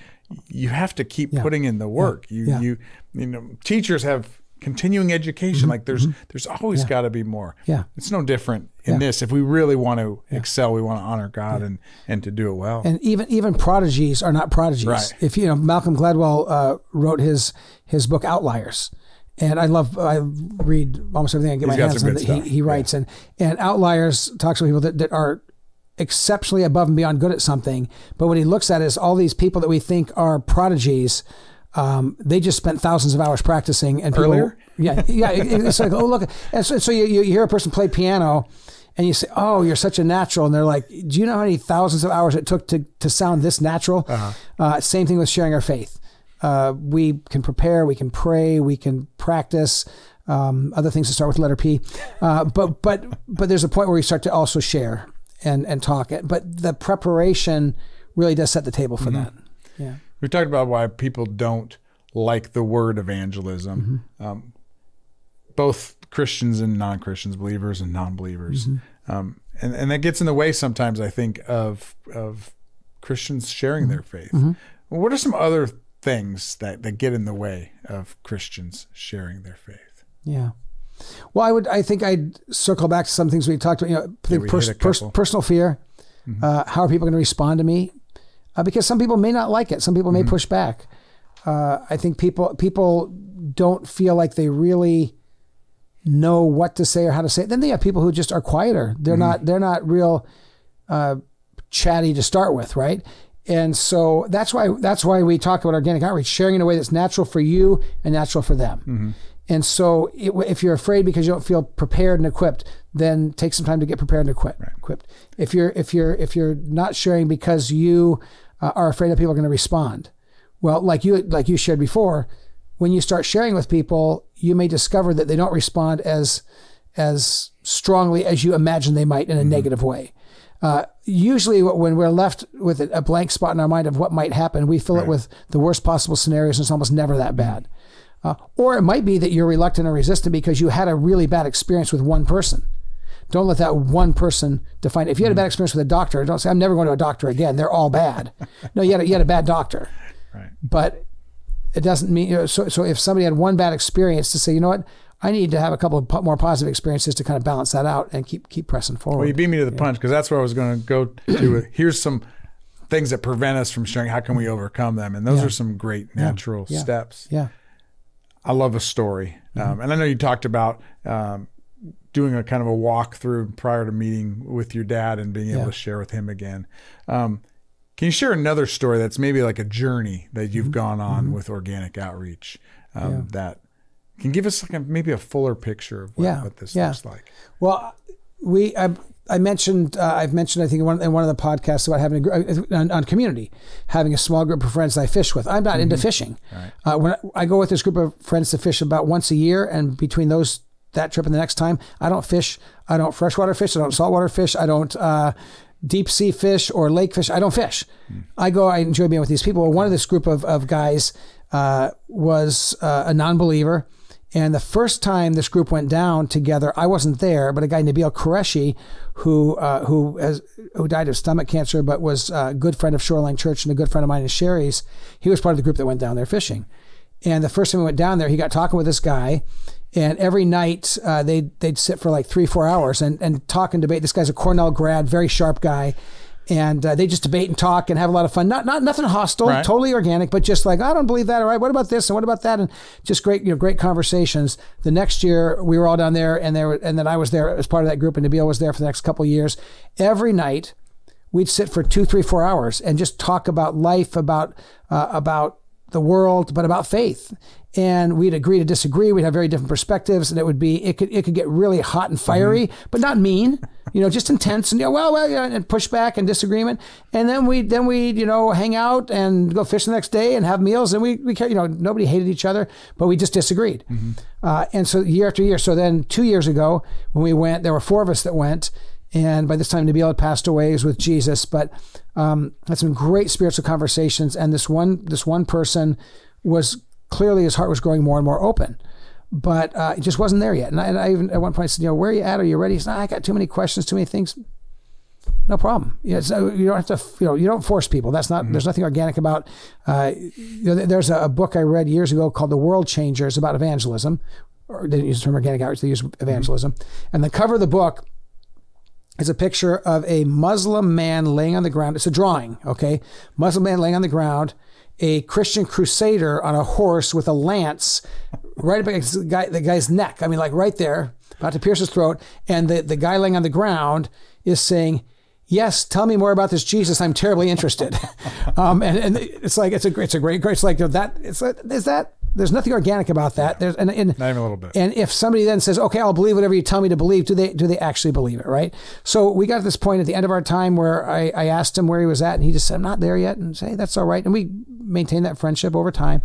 You have to keep putting in the work. You Yeah. you you know, teachers have continuing education. Like there's there's always got to be more. Mm-hmm. Yeah. It's no different in this. If we really want to excel, we want to honor God and and to do it well. and even even prodigies are not prodigies. Right. If you know Malcolm Gladwell uh, wrote his his book Outliers, and I love I read almost everything I get He's my hands on that he, he writes, and and Outliers talks about people that, that are exceptionally above and beyond good at something, but what he looks at is all these people that we think are prodigies. Um, they just spent thousands of hours practicing, and people, Earlier? yeah, yeah. it- it's like, oh look, and so, so you, you hear a person play piano, and you say, "Oh, you're such a natural," and they're like, "Do you know how many thousands of hours it took to to sound this natural?" uh same thing with sharing our faith. Uh, we can prepare, we can pray, we can practice. Um, other things that start with letter P, uh, but but but there's a point where we start to also share and and talk. But the preparation really does set the table for that. Yeah. We talked about why people don't like the word evangelism. Um, both Christians and non-Christians, believers and non-believers, um, and and that gets in the way sometimes. I think of of Christians sharing their faith. What are some other things that that get in the way of Christians sharing their faith? Yeah. Well, I would. I think I'd circle back to some things we talked about. You know, Yeah, pers- pers- personal fear. Uh, how are people going to respond to me? Uh, because some people may not like it. Some people may push back. Uh, I think people people don't feel like they really know what to say or how to say it. Then they have people who just are quieter. They're Mm-hmm. not. They're not real uh, chatty to start with, right? And so that's why that's why we talk about organic outreach, sharing in a way that's natural for you and natural for them. Mm-hmm. And so, it, if you're afraid because you don't feel prepared and equipped, then take some time to get prepared and equipped. Right. Equipped. If you're if you're if you're not sharing because you uh, are afraid that people are going to respond, well, like you like you shared before, when you start sharing with people, you may discover that they don't respond as as strongly as you imagine they might in a negative way. Uh, usually, when we're left with a blank spot in our mind of what might happen, we fill it with the worst possible scenarios, and it's almost never that bad. Uh, or it might be that you're reluctant or resistant because you had a really bad experience with one person. Don't let that one person define it. If you had a bad experience with a doctor, don't say, I'm never going to a doctor again. They're all bad. no, you had a, you had a bad doctor. Right. But it doesn't mean, you know, so, so if somebody had one bad experience to say, you know what, I need to have a couple more positive experiences to kind of balance that out and keep keep pressing forward. Well, you beat me to the punch because that's where I was going to go to. Here's some things that prevent us from sharing. How can we overcome them? And those are some great natural Yeah. steps. yeah. I love a story. Um, and I know you talked about um, doing a kind of a walkthrough prior to meeting with your dad and being able Yeah. to share with him again. Um, can you share another story that's maybe like a journey that you've Mm-hmm. gone on with organic outreach um, that can give us like a, maybe a fuller picture of what, Yeah. what this Yeah. looks like? Well, we I, I mentioned uh, I've mentioned I think in one, in one of the podcasts about having a uh, on, on community having a small group of friends that I fish with. I'm not into fishing. Uh, when I, I go with this group of friends to fish about once a year, and between those that trip and the next time, I don't fish. I don't freshwater fish. I don't saltwater fish. I don't. Uh, Deep sea fish or lake fish, I don't fish. I go, I enjoy being with these people. Well, one of this group of, of guys uh, was uh, a non believer. And the first time this group went down together, I wasn't there, but a guy Nabil Qureshi, who uh, who has who died of stomach cancer, but was a good friend of Shoreline Church and a good friend of mine in Sherry's. He was part of the group that went down there fishing. And the first time we went down there, he got talking with this guy, and every night uh, they'd they'd sit for like three four hours and and talk and debate. This guy's a Cornell grad, very sharp guy. And uh, they just debate and talk and have a lot of fun. Not not nothing hostile, Right. totally organic, but just like I don't believe that. All right, what about this and what about that? And just great, you know, great conversations. The next year we were all down there, and there, and then I was there as part of that group, and Nabil was there for the next couple of years. Every night we'd sit for two, three, four hours and just talk about life, about uh, about the world, but about faith. And we'd agree to disagree. We'd have very different perspectives, and it would be it could it could get really hot and fiery, but not mean. You know, just intense and yeah, well, well, yeah, and pushback and disagreement. And then we then we you know hang out and go fish the next day and have meals, and we we you know nobody hated each other, but we just disagreed. Uh, and so year after year. So then two years ago when we went, there were four of us that went. And by this time, Nabil had passed away. He was with Jesus, but um, had some great spiritual conversations. And this one, this one person was clearly his heart was growing more and more open, but uh, it just wasn't there yet. And I, and I even at one point said, "You know, where are you at? Are you ready?" He said, "I got too many questions, too many things." No problem. You, know, so you don't have to. You know, you don't force people. That's not. There's nothing organic about. Uh, you know, there's a, a book I read years ago called "The World Changers" about evangelism. Or they didn't use the term organic outreach; they use evangelism. And the cover of the book is a picture of a Muslim man laying on the ground. It's a drawing, okay? Muslim man laying on the ground, a Christian crusader on a horse with a lance right up against the, guy, the guy's neck. I mean, like right there, about to pierce his throat. And the, the guy laying on the ground is saying, Yes, tell me more about this Jesus. I'm terribly interested. um, and, and it's like it's a it's a great, great. It's like you know, that. It's is that. There's nothing organic about that. There's and, and Not even a little bit. and if somebody then says, "Okay, I'll believe whatever you tell me to believe," do they do they actually believe it? Right. So we got to this point at the end of our time where I, I asked him where he was at, and he just said, "I'm not there yet," and say that's all right. And we maintained that friendship over time.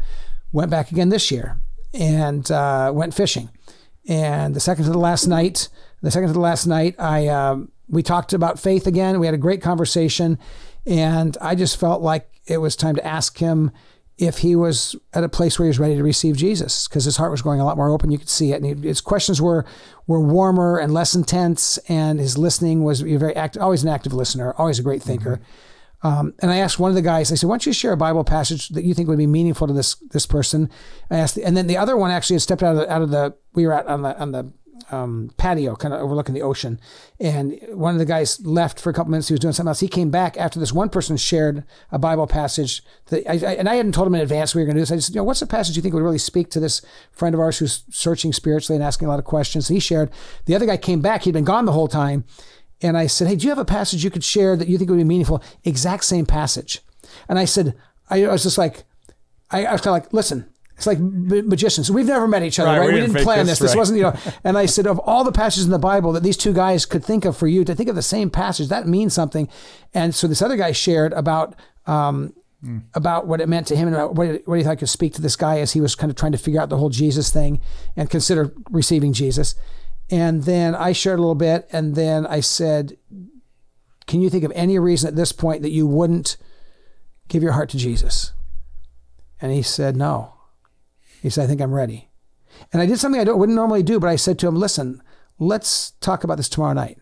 Went back again this year and uh, went fishing. And the second to the last night, the second to the last night, I um, we talked about faith again. We had a great conversation, and I just felt like it was time to ask him if he was at a place where he was ready to receive Jesus because his heart was growing a lot more open. You could see it, and he, his questions were were warmer and less intense, and his listening was very active. Always an active listener, always a great thinker. Um, and I asked one of the guys, I said, why don't you share a Bible passage that you think would be meaningful to this this person? I asked, and then the other one actually had stepped out of the, out of the we were out on the on the um, patio, kind of overlooking the ocean. And one of the guys left for a couple minutes. He was doing something else. He came back after this one person shared a Bible passage. That I, I, and I hadn't told him in advance we were going to do this. I just, you know, what's the passage you think would really speak to this friend of ours who's searching spiritually and asking a lot of questions? he shared. The other guy came back. He'd been gone the whole time. And I said, Hey, do you have a passage you could share that you think would be meaningful? Exact same passage. And I said, I was just like, I, I was kind of like, listen, it's like magicians. We've never met each other, right? right? We, didn't, didn't plan this. This, right. wasn't, you know. And I said, of all the passages in the Bible that these two guys could think of for you to think of the same passage, that means something. And so this other guy shared about um, mm. about what it meant to him and what, what he thought could speak to this guy as he was kind of trying to figure out the whole Jesus thing and consider receiving Jesus. And then I shared a little bit, and then I said, "Can you think of any reason at this point that you wouldn't give your heart to Jesus?" And he said, "No." He said, I think I'm ready. And I did something I wouldn't normally do, but I said to him, listen, let's talk about this tomorrow night.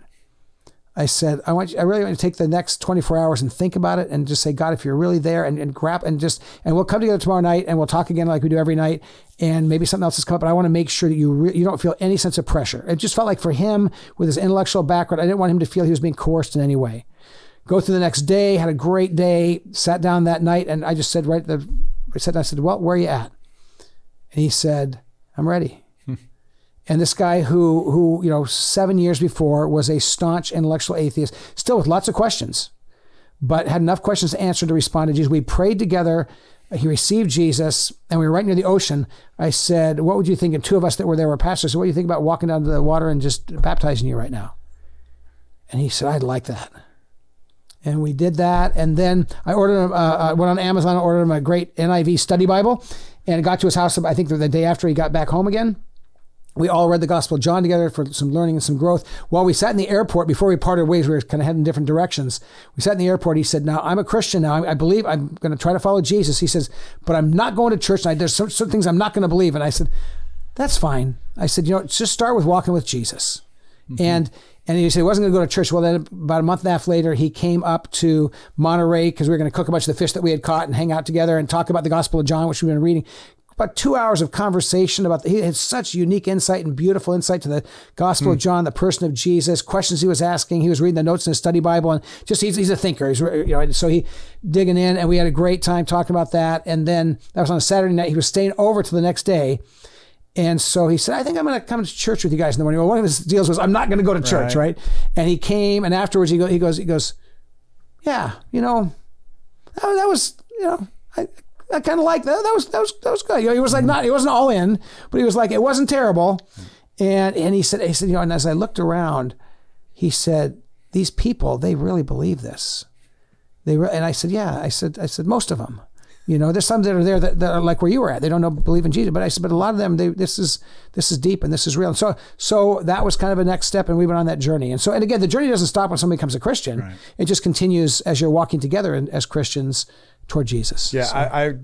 I said, I want you, I really want you to take the next 24 hours and think about it and just say, God, if you're really there and, and grab and just, and we'll come together tomorrow night and we'll talk again like we do every night. And maybe something else has come up, but I want to make sure that you, you don't feel any sense of pressure. It just felt like for him with his intellectual background, I didn't want him to feel he was being coerced in any way. Go through the next day, had a great day, sat down that night. And I just said, right, the, I said, I said, well, where are you at? And he said, I'm ready. and this guy who, who, you know, seven years before was a staunch intellectual atheist, still with lots of questions, but had enough questions to answer to respond to Jesus. We prayed together. He received Jesus, and we were right near the ocean. I said, What would you think? And two of us that were there were pastors. So, what do you think about walking down to the water and just baptizing you right now? And he said, I'd like that. And we did that. And then I ordered him, uh, I uh, went on Amazon, and ordered him a great NIV study Bible and it got to his house. I think the day after he got back home again. We all read the Gospel of John together for some learning and some growth. While we sat in the airport, before we parted ways, we were kind of heading different directions. We sat in the airport. He said, Now, I'm a Christian now. I believe I'm going to try to follow Jesus. He says, But I'm not going to church. And I, there's certain things I'm not going to believe. And I said, That's fine. I said, You know, just start with walking with Jesus. Mm-hmm. And and he said he wasn't going to go to church. Well, then about a month and a half later, he came up to Monterey because we were going to cook a bunch of the fish that we had caught and hang out together and talk about the Gospel of John, which we've been reading. About two hours of conversation about the, he had such unique insight and beautiful insight to the Gospel mm. of hmm. John, the person of Jesus, questions he was asking. He was reading the notes in his study Bible, and just he's, he's a thinker. He's you know so he digging in, and we had a great time talking about that. And then that was on a Saturday night. He was staying over till the next day. And so he said, I think I'm going to come to church with you guys in the morning. Well, one of his deals was, I'm not going to go to church, right. right? And he came, and afterwards he, go, he goes, he goes, yeah, you know, that, that was, you know, I, I kind of like that. That was, that was, that was good. You know, he was like, mm-hmm. not, he wasn't all in, but he was like, it wasn't terrible. And, and he said, he said, you know, and as I looked around, he said, these people, they really believe this. They re-, and I said, yeah, I said, I said, most of them. You know, there's some that are there that, that, are like where you were at. They don't know believe in Jesus, but I said, but a lot of them, they, this is this is deep and this is real. And so so that was kind of a next step, and we went on that journey. And so and again, the journey doesn't stop when somebody becomes a Christian. Right. It just continues as you're walking together and as Christians toward Jesus. Yeah, so. I, I,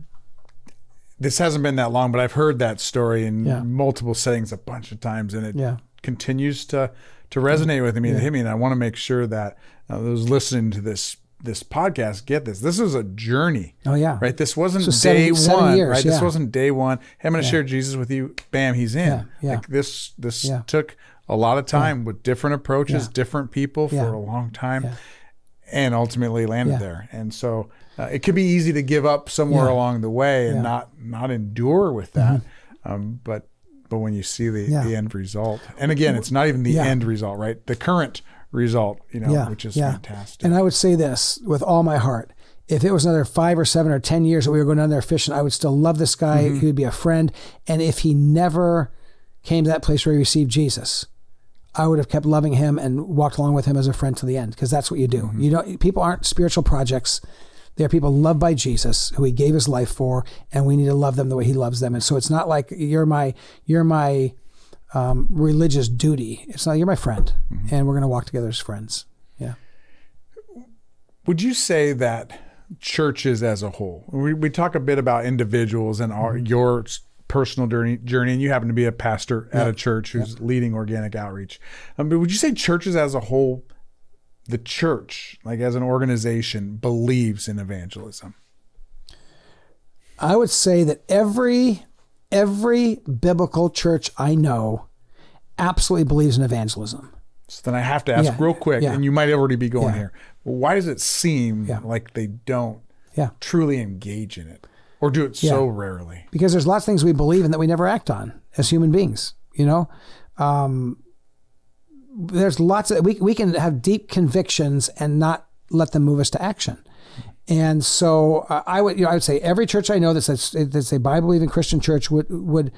This hasn't been that long, but I've heard that story in yeah. multiple settings a bunch of times, and it yeah. continues to to resonate with me and hit me. And I want to make sure that uh, those listening to this this podcast get this. This was a journey. Oh yeah. Right. This wasn't so day seven, one. Years, right. Yeah. This wasn't day one. Hey, I'm going to yeah. share Jesus with you. Bam, he's in. Yeah. yeah. Like this. This took a lot of time with different approaches, different people for a long time, and ultimately landed there. And so uh, it could be easy to give up somewhere along the way and not not endure with that. Mm-hmm. Um, but but when you see the, the end result, and again, it's not even the end result, right? The current result, you know, yeah, which is yeah. fantastic. And I would say this with all my heart. If it was another five or seven or 10 years that we were going down there fishing, I would still love this guy. Mm-hmm. He would be a friend. And if he never came to that place where he received Jesus, I would have kept loving him and walked along with him as a friend to the end because that's what you do. Mm-hmm. You don't, people aren't spiritual projects. They're people loved by Jesus who he gave his life for, and we need to love them the way he loves them. And so it's not like you're my, you're my, um, religious duty. It's not you're my friend, mm-hmm. and we're going to walk together as friends. Yeah. Would you say that churches as a whole? We, we talk a bit about individuals and our mm-hmm. your personal journey, journey, and you happen to be a pastor at a church who's leading organic outreach. Um, but would you say churches as a whole, the church, like as an organization, believes in evangelism? I would say that every every biblical church I know absolutely believes in evangelism. So then I have to ask Yeah. real quick, Yeah. and you might already be going Yeah. here. Why does it seem like they don't truly engage in it, or do it so rarely? because there's lots of things we believe in that we never act on as human beings. You know, um, there's lots of we we can have deep convictions and not let them move us to action. And so uh, I would you know I would say every church I know that's a, that's a Bible believing Christian church would would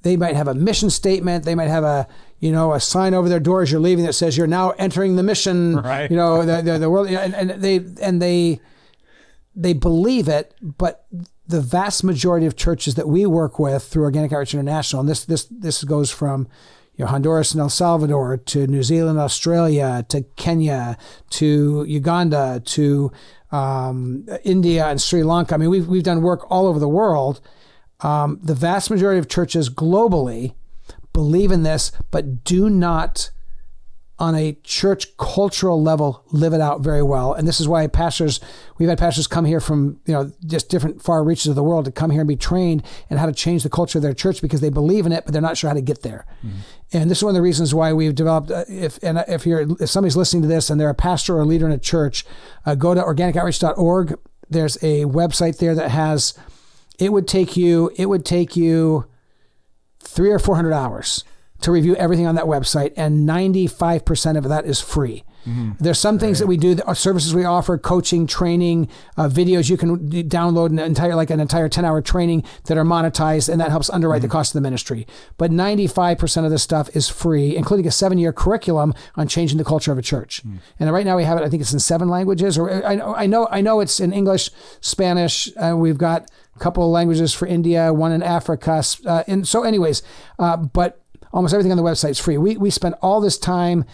they might have a mission statement. They might have a you know a sign over their door as you're leaving that says you're now entering the mission. Right. You know the the, the world and, and they and they they believe it, but the vast majority of churches that we work with through Organic Outreach International, and this this this goes from you know, Honduras and El Salvador to New Zealand, Australia to Kenya to Uganda to um, India and Sri Lanka. I mean, we've we've done work all over the world. Um, the vast majority of churches globally believe in this, but do not on a church cultural level live it out very well. And this is why pastors we've had pastors come here from you know just different far reaches of the world to come here and be trained in how to change the culture of their church because they believe in it but they're not sure how to get there. And this is one of the reasons why we've developed uh, if and if you're if somebody's listening to this and they're a pastor or a leader in a church uh, go to organicoutreach.org there's a website there that has it would take you it would take you three or four hundred hours to review everything on that website, and 95% of that is free. There's some things that we do, uh, services we offer, coaching, training, uh, videos you can download an entire, like an entire 10 hour training that are monetized, and that helps underwrite the cost of the ministry. But 95% of this stuff is free, including a seven year curriculum on changing the culture of a church. And right now we have it, I think it's in seven languages, or I, know- I know, I know it's in English, Spanish, uh, we've got a couple of languages for India, one in Africa. Uh, and so, anyways, uh, but almost everything on the website is free. We, we spend all this time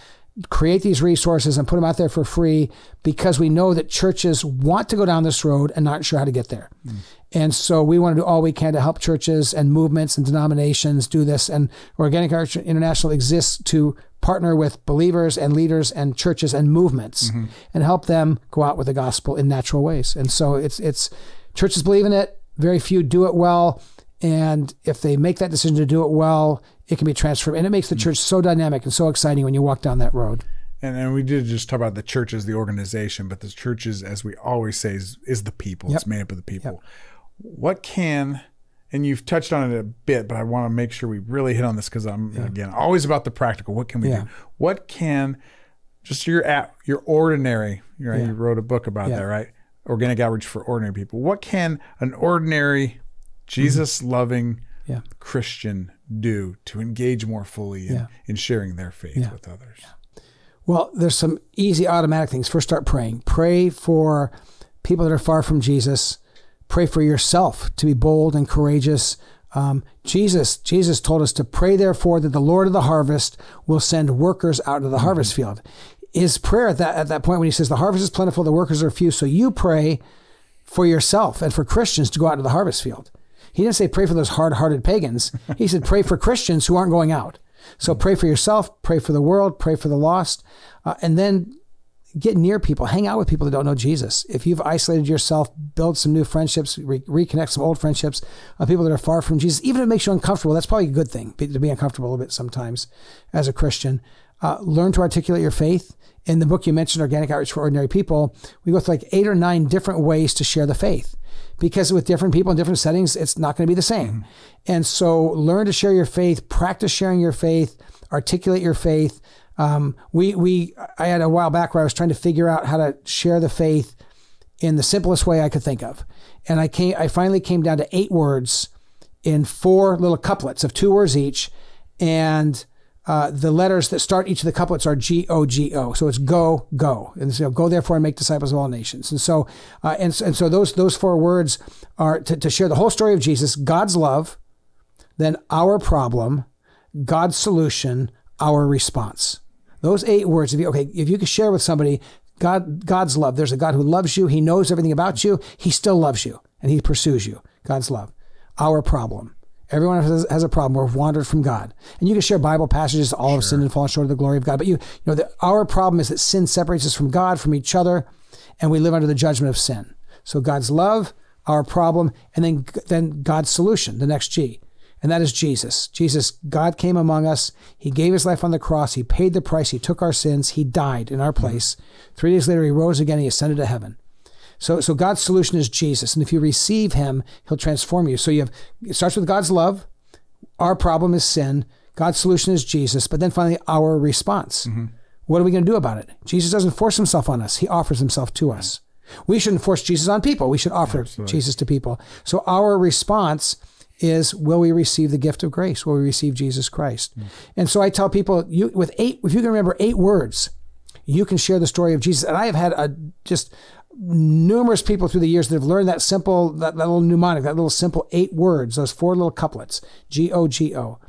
create these resources and put them out there for free because we know that churches want to go down this road and aren't sure how to get there. Mm. And so we want to do all we can to help churches and movements and denominations do this. And Organic Outreach International exists to partner with believers and leaders and churches and movements mm-hmm. and help them go out with the gospel in natural ways. And so it's it's churches believe in it. Very few do it well. And if they make that decision to do it well, it can be transferred. And it makes the mm. church so dynamic and so exciting when you walk down that road. And, and we did just talk about the church as the organization, but the church is, as we always say, is, is the people. It's made up of the people. What can, and you've touched on it a bit, but I want to make sure we really hit on this because I'm again always about the practical. What can we Yeah. do? What can just your app, your ordinary? Right, you wrote a book about Yeah. that, right? Organic outreach for ordinary people. What can an ordinary, mm-hmm. Jesus loving Yeah. Christian do to engage more fully in, Yeah. in sharing their faith with others? Well, there's some easy automatic things. First, start praying. Pray for people that are far from Jesus. Pray for yourself to be bold and courageous. Um, Jesus, Jesus told us to pray, therefore, that the Lord of the harvest will send workers out to the harvest field. His prayer at that at that point when he says the harvest is plentiful, the workers are few. So you pray for yourself and for Christians to go out to the harvest field. He didn't say pray for those hard-hearted pagans. He said pray for Christians who aren't going out. So pray for yourself, pray for the world, pray for the lost, uh, and then get near people, hang out with people that don't know Jesus. If you've isolated yourself, build some new friendships, re- reconnect some old friendships of people that are far from Jesus. Even if it makes you uncomfortable, that's probably a good thing to be uncomfortable a little bit sometimes as a Christian. Uh, learn to articulate your faith. In the book you mentioned, Organic Outreach for Ordinary People, we go through like eight or nine different ways to share the faith because with different people in different settings, it's not going to be the same. And so learn to share your faith, practice sharing your faith, articulate your faith. Um, we, we, I had a while back where I was trying to figure out how to share the faith in the simplest way I could think of. And I came, I finally came down to eight words in four little couplets of two words each. And uh, the letters that start each of the couplets are G O G O. So it's go, go, and so go therefore and make disciples of all nations. And so, uh, and, and so those those four words are to, to share the whole story of Jesus, God's love, then our problem, God's solution, our response. Those eight words. If you okay, if you could share with somebody God, God's love. There's a God who loves you. He knows everything about you. He still loves you, and He pursues you. God's love. Our problem. Everyone has, has a problem. We've wandered from God, and you can share Bible passages. All have sinned and fallen short of the glory of God. But you, you know, the, our problem is that sin separates us from God, from each other, and we live under the judgment of sin. So God's love, our problem, and then then God's solution, the next G. and that is Jesus. Jesus, God came among us. He gave his life on the cross. He paid the price. He took our sins. He died in our hmm. place. Three days later, he rose again. He ascended to heaven. So, so God's solution is Jesus. And if you receive him, he'll transform you. So you have, it starts with God's love. Our problem is sin. God's solution is Jesus. But then finally, our response. Mm-hmm. What are we going to do about it? Jesus doesn't force himself on us. He offers himself to us. Mm-hmm. We shouldn't force Jesus on people. We should offer Jesus to people. So our response is will we receive the gift of grace? Will we receive Jesus Christ? Mm. And so I tell people you with eight if you can remember eight words, you can share the story of Jesus. And I have had a just numerous people through the years that have learned that simple that, that little mnemonic, that little simple eight words, those four little couplets, G O G O.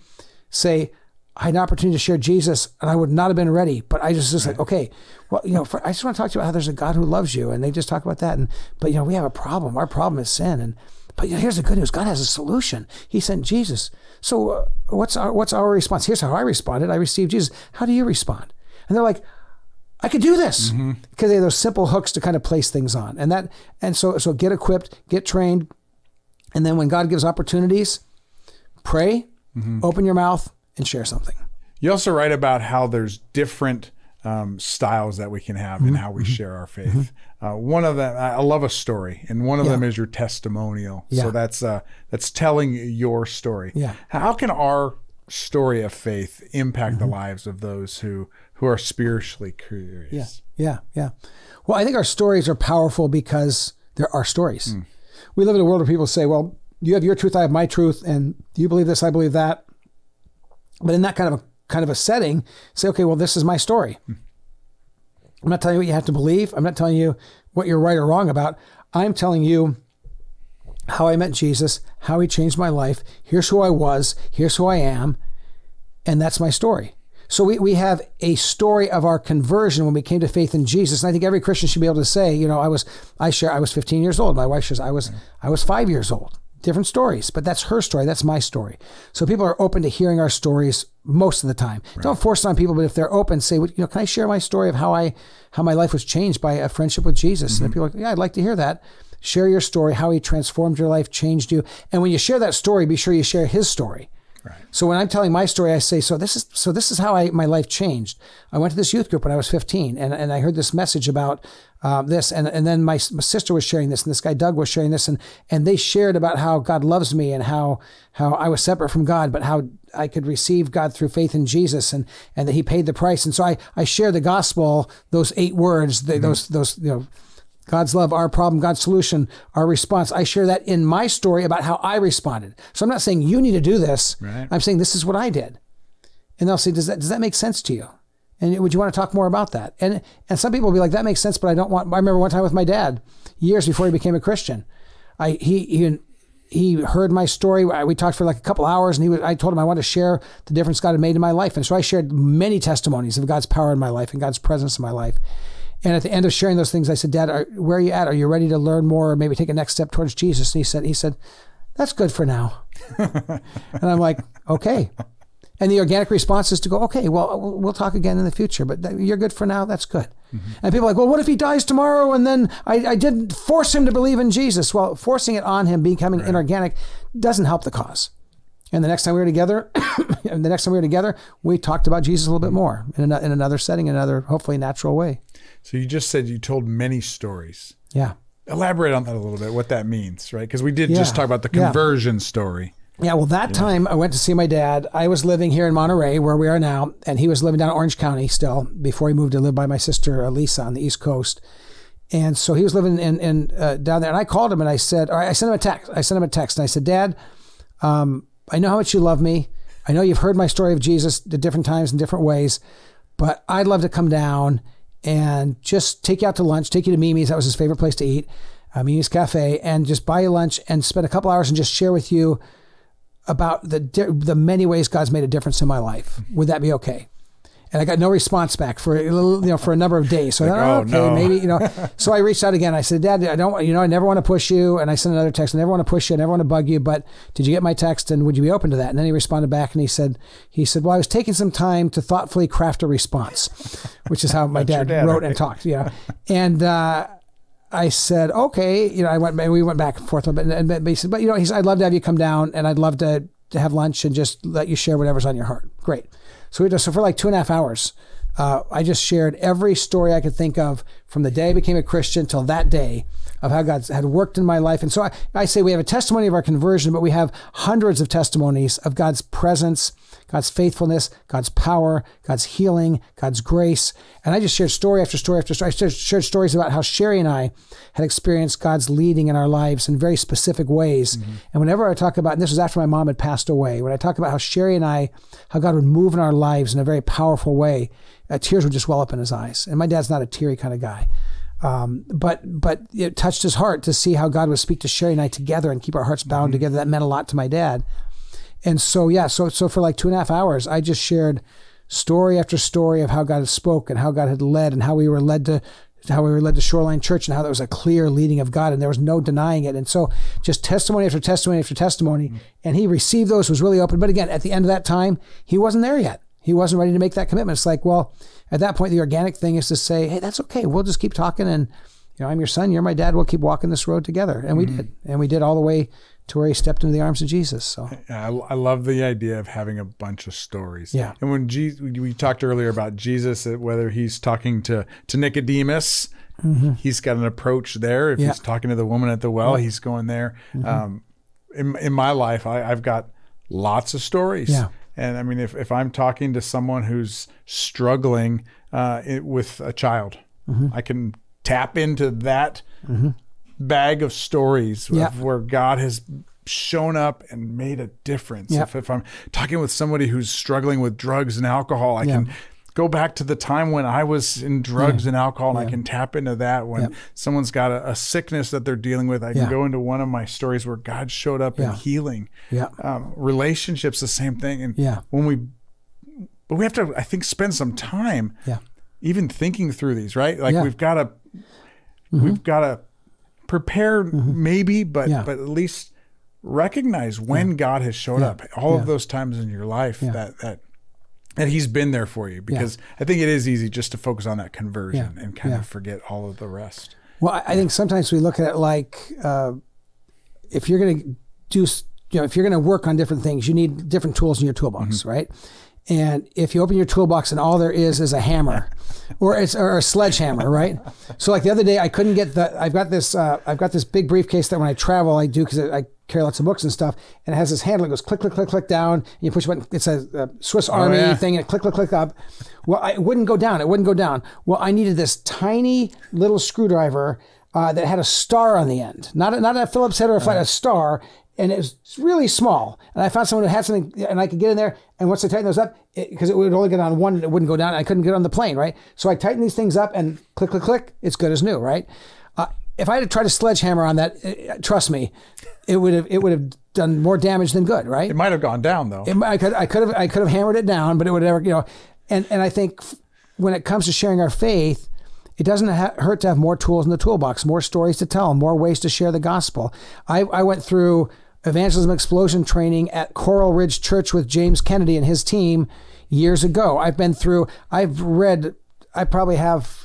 Say I had an opportunity to share Jesus and I would not have been ready, but I just just like, okay, well, you know, for, I just want to talk to you about how there's a God who loves you. And they just talk about that. And, but, you know, we have a problem. Our problem is sin. And, but you know, here's the good news. God has a solution. He sent Jesus. So uh, what's our, what's our response? Here's how I responded. I received Jesus. How do you respond? And they're like, I could do this because they have those simple hooks to kind of place things on. And that, and so, so get equipped, get trained. And then when God gives opportunities, pray, open your mouth and share something. You also write about how there's different um, styles that we can have Mm-hmm. in how we share our faith. Uh, one of them, I love a story, and one of them is your testimonial. Yeah. So that's uh, that's telling your story. Yeah. How can our story of faith impact Mm-hmm. the lives of those who who are spiritually curious? Yeah, yeah. Yeah. Well, I think our stories are powerful because they're our stories. Hmm. We live in a world where people say, well, you have your truth, I have my truth, and you believe this, I believe that. But in that kind of a kind of a setting, say, okay, well, this is my story. Hmm. I'm not telling you what you have to believe. I'm not telling you what you're right or wrong about. I'm telling you how I met Jesus, how he changed my life. Here's who I was. Here's who I am. And that's my story. So we, we have a story of our conversion when we came to faith in Jesus. And I think every Christian should be able to say, you know, I was I share I was 15 years old. My wife says I was I was five years old. Different stories, but that's her story. That's my story. So people are open to hearing our stories most of the time. Don't force it on people, but if they're open, say, well, you know, can I share my story of how I how my life was changed by a friendship with Jesus? And if mm-hmm. people are like, yeah, I'd like to hear that. Share your story, how he transformed your life, changed you. And when you share that story, be sure you share his story. So when I'm telling my story, I say, so this is so this is how I my life changed. I went to this youth group when I was 15, and, and I heard this message about uh, this, and and then my, my sister was sharing this, and this guy Doug was sharing this, and and they shared about how God loves me and how how I was separate from God, but how I could receive God through faith in Jesus, and and that He paid the price. And so I I share the gospel, those eight words, the, those those you know. God's love, our problem, God's solution, our response. I share that in my story about how I responded. So I'm not saying you need to do this. Right. I'm saying this is what I did. And they'll say, does that, does that make sense to you? And would you want to talk more about that? And, and some people will be like, that makes sense, but I don't want, I remember one time with my dad years before he became a Christian. I, he, he, he heard my story. We talked for like a couple hours and he was, I told him I wanted to share the difference God had made in my life. And so I shared many testimonies of God's power in my life and God's presence in my life. And at the end of sharing those things, I said, Dad, are, where are you at? Are you ready to learn more or maybe take a next step towards Jesus? And he said, he said, that's good for now. and I'm like, okay. And the organic response is to go, okay, well, we'll talk again in the future, but you're good for now. That's good. Mm-hmm. And people are like, well, what if he dies tomorrow? And then I, I didn't force him to believe in Jesus. Well, forcing it on him, becoming inorganic, doesn't help the cause. And the next time we were together, and the next time we were together, we talked about Jesus a little bit mm-hmm. more in, an, in another setting, in another hopefully natural way. So you just said you told many stories. Yeah. Elaborate on that a little bit, what that means, right? Because we did Yeah. just talk about the Yeah. conversion story. Yeah, well, that time I went to see my dad. I was living here in Monterey, where we are now, and he was living down in Orange County still before he moved to live by my sister Elisa on the East Coast. And so he was living in, in uh, down there, and I called him and I said, or I sent him a text. I sent him a text and I said, Dad, um, I know how much you love me. I know you've heard my story of Jesus at different times in different ways, but I'd love to come down and just take you out to lunch, take you to Mimi's. That was his favorite place to eat, uh, Mimi's Cafe, and just buy you lunch and spend a couple hours and just share with you about the the many ways God's made a difference in my life. Would that be okay? And I got no response back for a little, you know, for a number of days. So I Like, oh, okay, no. maybe you know. So I reached out again. I said, Dad, I don't, you know, I never want to push you. And I sent another text. I never want to push you. I never want to bug you. But did you get my text? And would you be open to that? And then he responded back and he said, he said, well, I was taking some time to thoughtfully craft a response, which is how my dad, dad, wrote right? and talked. Yeah, and. uh I said, okay, you know, I went, we went back and forth, but, and, but he said, but you know, he said, I'd love to have you come down and I'd love to to have lunch and just let you share whatever's on your heart. Great. So we just, so for like two and a half hours, uh, I just shared every story I could think of from the day I became a Christian till that day of how God had worked in my life. And so I, I say we have a testimony of our conversion, but we have hundreds of testimonies of God's presence, God's faithfulness, God's power, God's healing, God's grace. And I just shared story after story after story. I shared stories about how Sherry and I had experienced God's leading in our lives in very specific ways. Mm-hmm. And whenever I talk about, and this was after my mom had passed away, when I talk about how Sherry and I, how God would move in our lives in a very powerful way, uh, tears would just well up in his eyes. And my dad's not a teary kind of guy. Um, but but it touched his heart to see how God would speak to Sherry and I together and keep our hearts bound mm-hmm. together. That meant a lot to my dad. And so yeah, so so for like two and a half hours, I just shared story after story of how God had spoke and how God had led and how we were led to how we were led to Shoreline Church and how there was a clear leading of God and there was no denying it. And so just testimony after testimony after testimony. Mm-hmm. And he received those, was really open. But again, at the end of that time, he wasn't there yet. He wasn't ready to make that commitment. It's like, well, at that point, the organic thing is to say, hey, that's okay. We'll just keep talking. And, you know, I'm your son, you're my dad. We'll keep walking this road together. And we mm-hmm. did. And we did all the way to where he stepped into the arms of Jesus. So I, I love the idea of having a bunch of stories. Yeah. And when Jesus, we talked earlier about Jesus, uh, whether he's talking to, to Nicodemus, mm-hmm. he's got an approach there. If yeah. he's talking to the woman at the well, he's going there. Mm-hmm. Um, in, in my life, I, I've got lots of stories. Yeah. And I mean, if, if I'm talking to someone who's struggling uh, it, with a child, mm-hmm. I can tap into that mm-hmm. Bag of stories of where God has shown up and made a difference. If, if I'm talking with somebody who's struggling with drugs and alcohol, I can go back to the time when I was in drugs yeah. and alcohol, and yeah. I can tap into that. When someone's got a, a, sickness that they're dealing with, I can go into one of my stories where God showed up in healing. Yeah, um, relationships, the same thing. And yeah, when we, but we have to, I think, spend some time. Yeah. Even thinking through these, right? Like we've got to, mm-hmm. we've got to prepare, mm-hmm. maybe, but but at least recognize when God has showed up. All of those times in your life that that and he's been there for you because yeah. I think it is easy just to focus on that conversion yeah. and kind yeah. of forget all of the rest. Well, I think sometimes we look at it like uh, if you're going to do, you know, if you're going to work on different things, you need different tools in your toolbox, mm-hmm. right? And if you open your toolbox and all there is is a hammer, or it's or a sledgehammer, right? So like the other day, I couldn't get the. I've got this. Uh, I've got this big briefcase that when I travel, I do because I carry lots of books and stuff, and it has this handle that goes click, click, click, click down. And you push a button. It's a, a Swiss oh, Army yeah. thing, and it click, click, click up. Well, I, it wouldn't go down. It wouldn't go down. Well, I needed this tiny little screwdriver uh, that had a star on the end, not a, not a Phillips head or a flat, a star, and it was really small. And I found someone who had something, and I could get in there. And once I tightened those up, because it, it, would only get on one, it wouldn't go down. I couldn't get on the plane, right? So I tightened these things up, and click, click, click. It's good as new, right? Uh, if I had tried to sledgehammer on that, uh, trust me, it would have it would have done more damage than good, right? It might have gone down though. It, I could I could have I could have hammered it down, but it would never, you know. And and I think when it comes to sharing our faith, it doesn't ha- hurt to have more tools in the toolbox, more stories to tell, more ways to share the gospel. I, I went through evangelism explosion training at Coral Ridge Church with James Kennedy and his team years ago. I've been through, I've read, I probably have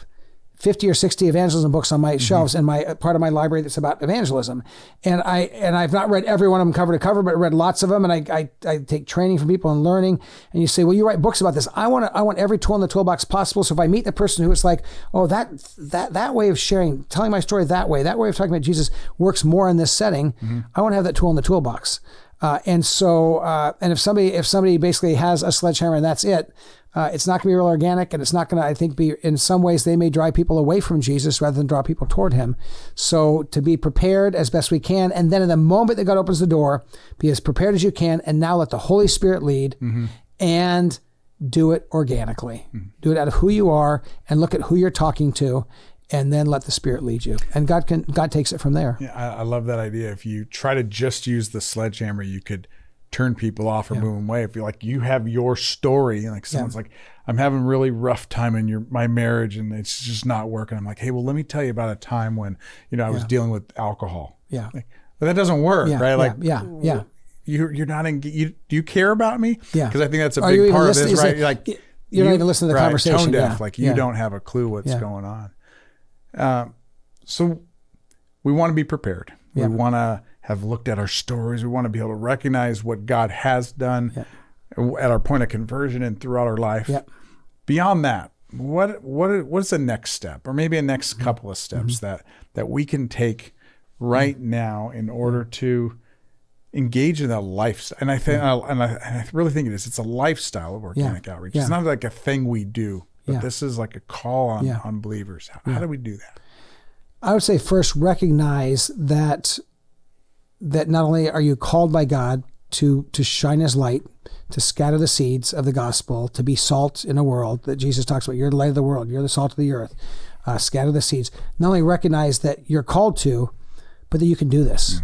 50 or 60 evangelism books on my mm-hmm. shelves in my part of my library that's about evangelism. And I and I've not read every one of them cover to cover, but read lots of them. And I, I, I take training from people and learning. And you say, well, you write books about this. I want to, I want every tool in the toolbox possible. So if I meet the person who is like, oh, that that that way of sharing, telling my story that way, that way of talking about Jesus works more in this setting, mm-hmm. I want to have that tool in the toolbox. Uh, and so, uh, and if somebody if somebody basically has a sledgehammer and that's it, uh, it's not going to be real organic, and it's not going to, I think, be in some ways they may drive people away from Jesus rather than draw people toward Him. So to be prepared as best we can, and then in the moment that God opens the door, be as prepared as you can, and now let the Holy Spirit lead, mm-hmm. and do it organically. Mm-hmm. Do it out of who you are, and look at who you're talking to, and then let the spirit lead you and god can god takes it from there yeah I, I, love that idea if you try to just use the sledgehammer you could turn people off or yeah. move them away. If you like, you have your story, and like someone's yeah. like, I'm having really rough time in your my marriage and it's just not working. I'm like, hey, well, let me tell you about a time when you know I was yeah. dealing with alcohol. Yeah, like, but that doesn't work, right? Like, yeah, yeah. You you're not in. You do you care about me? Yeah, because I think that's a Are big part of this, right? It, like you're you, not even listening to the right, conversation. Tone deaf, like you don't have a clue what's going on. Um, so we want to be prepared. We want to have looked at our stories. We want to be able to recognize what God has done at our point of conversion and throughout our life. Yep. Beyond that, what what what's the next step, or maybe a next Mm-hmm. couple of steps that that we can take right Mm-hmm. now in order to engage in a lifestyle? And I think, and, I, and I really think it is. It's a lifestyle of organic outreach. Yeah. It's not like a thing we do, but Yeah. this is like a call on Yeah. on believers. How, how do we do that? I would say first recognize that that not only are you called by God to to shine His light, to scatter the seeds of the gospel, to be salt in a world that Jesus talks about. You're the light of the world. You're the salt of the earth. Uh, scatter the seeds. Not only recognize that you're called to, but that you can do this.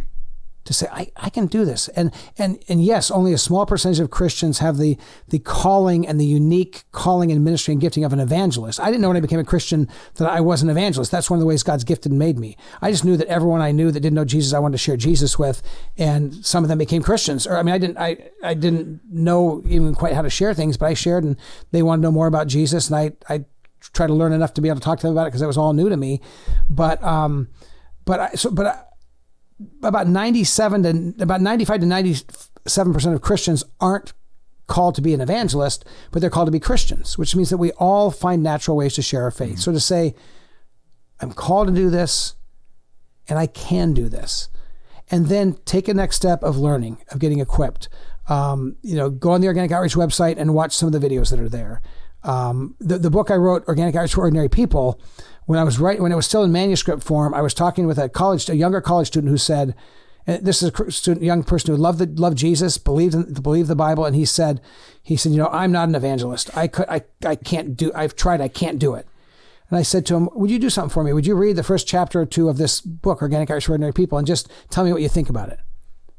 To say I, I can do this, and and and yes, only a small percentage of Christians have the the calling and the unique calling and ministry and gifting of an evangelist. I didn't know when I became a Christian that I was an evangelist. That's one of the ways God's gifted and made me. I just knew that everyone I knew that didn't know Jesus, I wanted to share Jesus with, and some of them became Christians. Or I mean, I didn't I I didn't know even quite how to share things, but I shared, and they wanted to know more about Jesus, and I I tried to learn enough to be able to talk to them about it because it was all new to me. But um, but I so but. I, about 97 to about 95 to 97 percent of Christians aren't called to be an evangelist, but they're called to be Christians, which means that we all find natural ways to share our faith. So to say, I'm called to do this, and I can do this, and then take a next step of learning, of getting equipped. Um, you know, go on the Organic Outreach website and watch some of the videos that are there. Um, the, the book I wrote, Organic Outreach for Ordinary People, when I was writing, when it was still in manuscript form, I was talking with a college, a younger college student who said, and this is a student, young person who loved the, loved Jesus, believed in, believed the Bible, and he said, he said, you know, I'm not an evangelist. I could, I, I can't do. I've tried. I can't do it. And I said to him, Would you do something for me? Would you read the first chapter or two of this book, Organic for People, and just tell me what you think about it?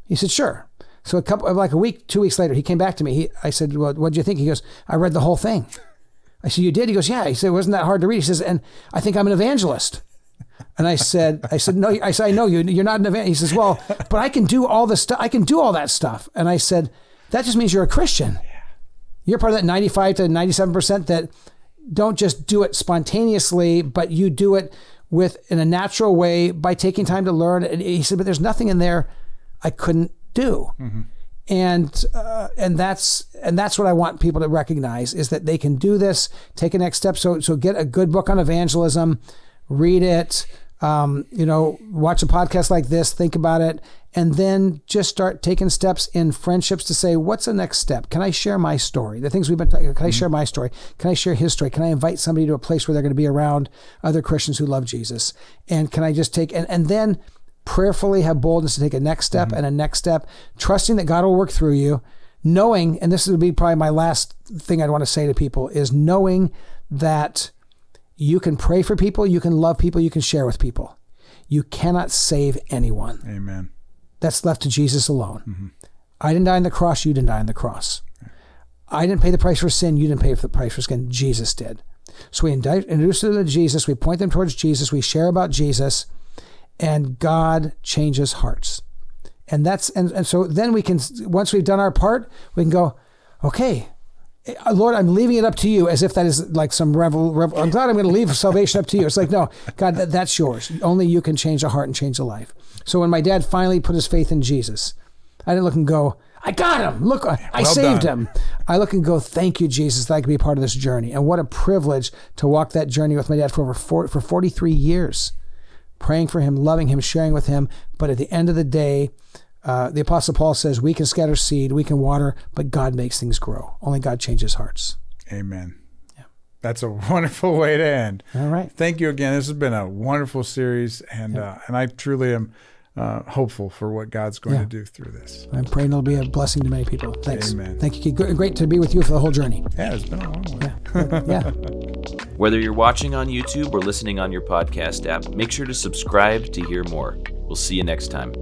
He said, Sure. So a couple, of like a week, two weeks later, he came back to me. He, I said, Well, what do you think? He goes, I read the whole thing. I said, You did? He goes, Yeah. He said, It wasn't that hard to read. He says, And I think I'm an evangelist. And I said, I said, no, I said, I know you, you're not an evangelist. He says, well, but I can do all this stuff. I can do all that stuff. And I said, that just means you're a Christian. You're part of that 95 to 97% that don't just do it spontaneously, but you do it with in a natural way by taking time to learn. And he said, but there's nothing in there I couldn't do. Mm-hmm. And uh, and that's and that's what I want people to recognize is that they can do this, take a next step. So so get a good book on evangelism, read it, um, you know, watch a podcast like this, think about it, and then just start taking steps in friendships to say, what's the next step? Can I share my story? The things we've been talking. Can I share my story? Can I share his story? Can I invite somebody to a place where they're going to be around other Christians who love Jesus? And can I just take and and then prayerfully have boldness to take a next step mm-hmm. and a next step, trusting that God will work through you, knowing, and this would be probably my last thing I'd want to say to people is knowing that you can pray for people, you can love people, you can share with people. You cannot save anyone. Amen. That's left to Jesus alone. Mm-hmm. I didn't die on the cross, you didn't die on the cross. I didn't pay the price for sin, you didn't pay for the price for sin, Jesus did. So we introduce them to Jesus, we point them towards Jesus, we share about Jesus, and God changes hearts. And that's and, and so then we can once we've done our part, we can go, okay, Lord, I'm leaving it up to you, as if that is like some revel. revel I'm glad I'm going to leave salvation up to you. It's like, no, God, that, that's yours. Only you can change a heart and change a life. So when my dad finally put his faith in Jesus, I didn't look and go, I got him. Look, I, Well saved done. him. I look and go, thank you, Jesus, that I could be part of this journey. And what a privilege to walk that journey with my dad for over four, for 43 years, praying for him, loving him, sharing with him. But at the end of the day, uh, the Apostle Paul says, we can scatter seed, we can water, but God makes things grow. Only God changes hearts. Amen. Yeah. That's a wonderful way to end. All right. Thank you again. This has been a wonderful series, and uh, and I truly am uh, hopeful for what God's going Yeah. to do through this. I'm praying it'll be a blessing to many people. Thanks. Amen. Thank you, Keith. Great to be with you for the whole journey. Yeah, it's been a long one. Yeah. Whether you're watching on YouTube or listening on your podcast app, make sure to subscribe to hear more. We'll see you next time.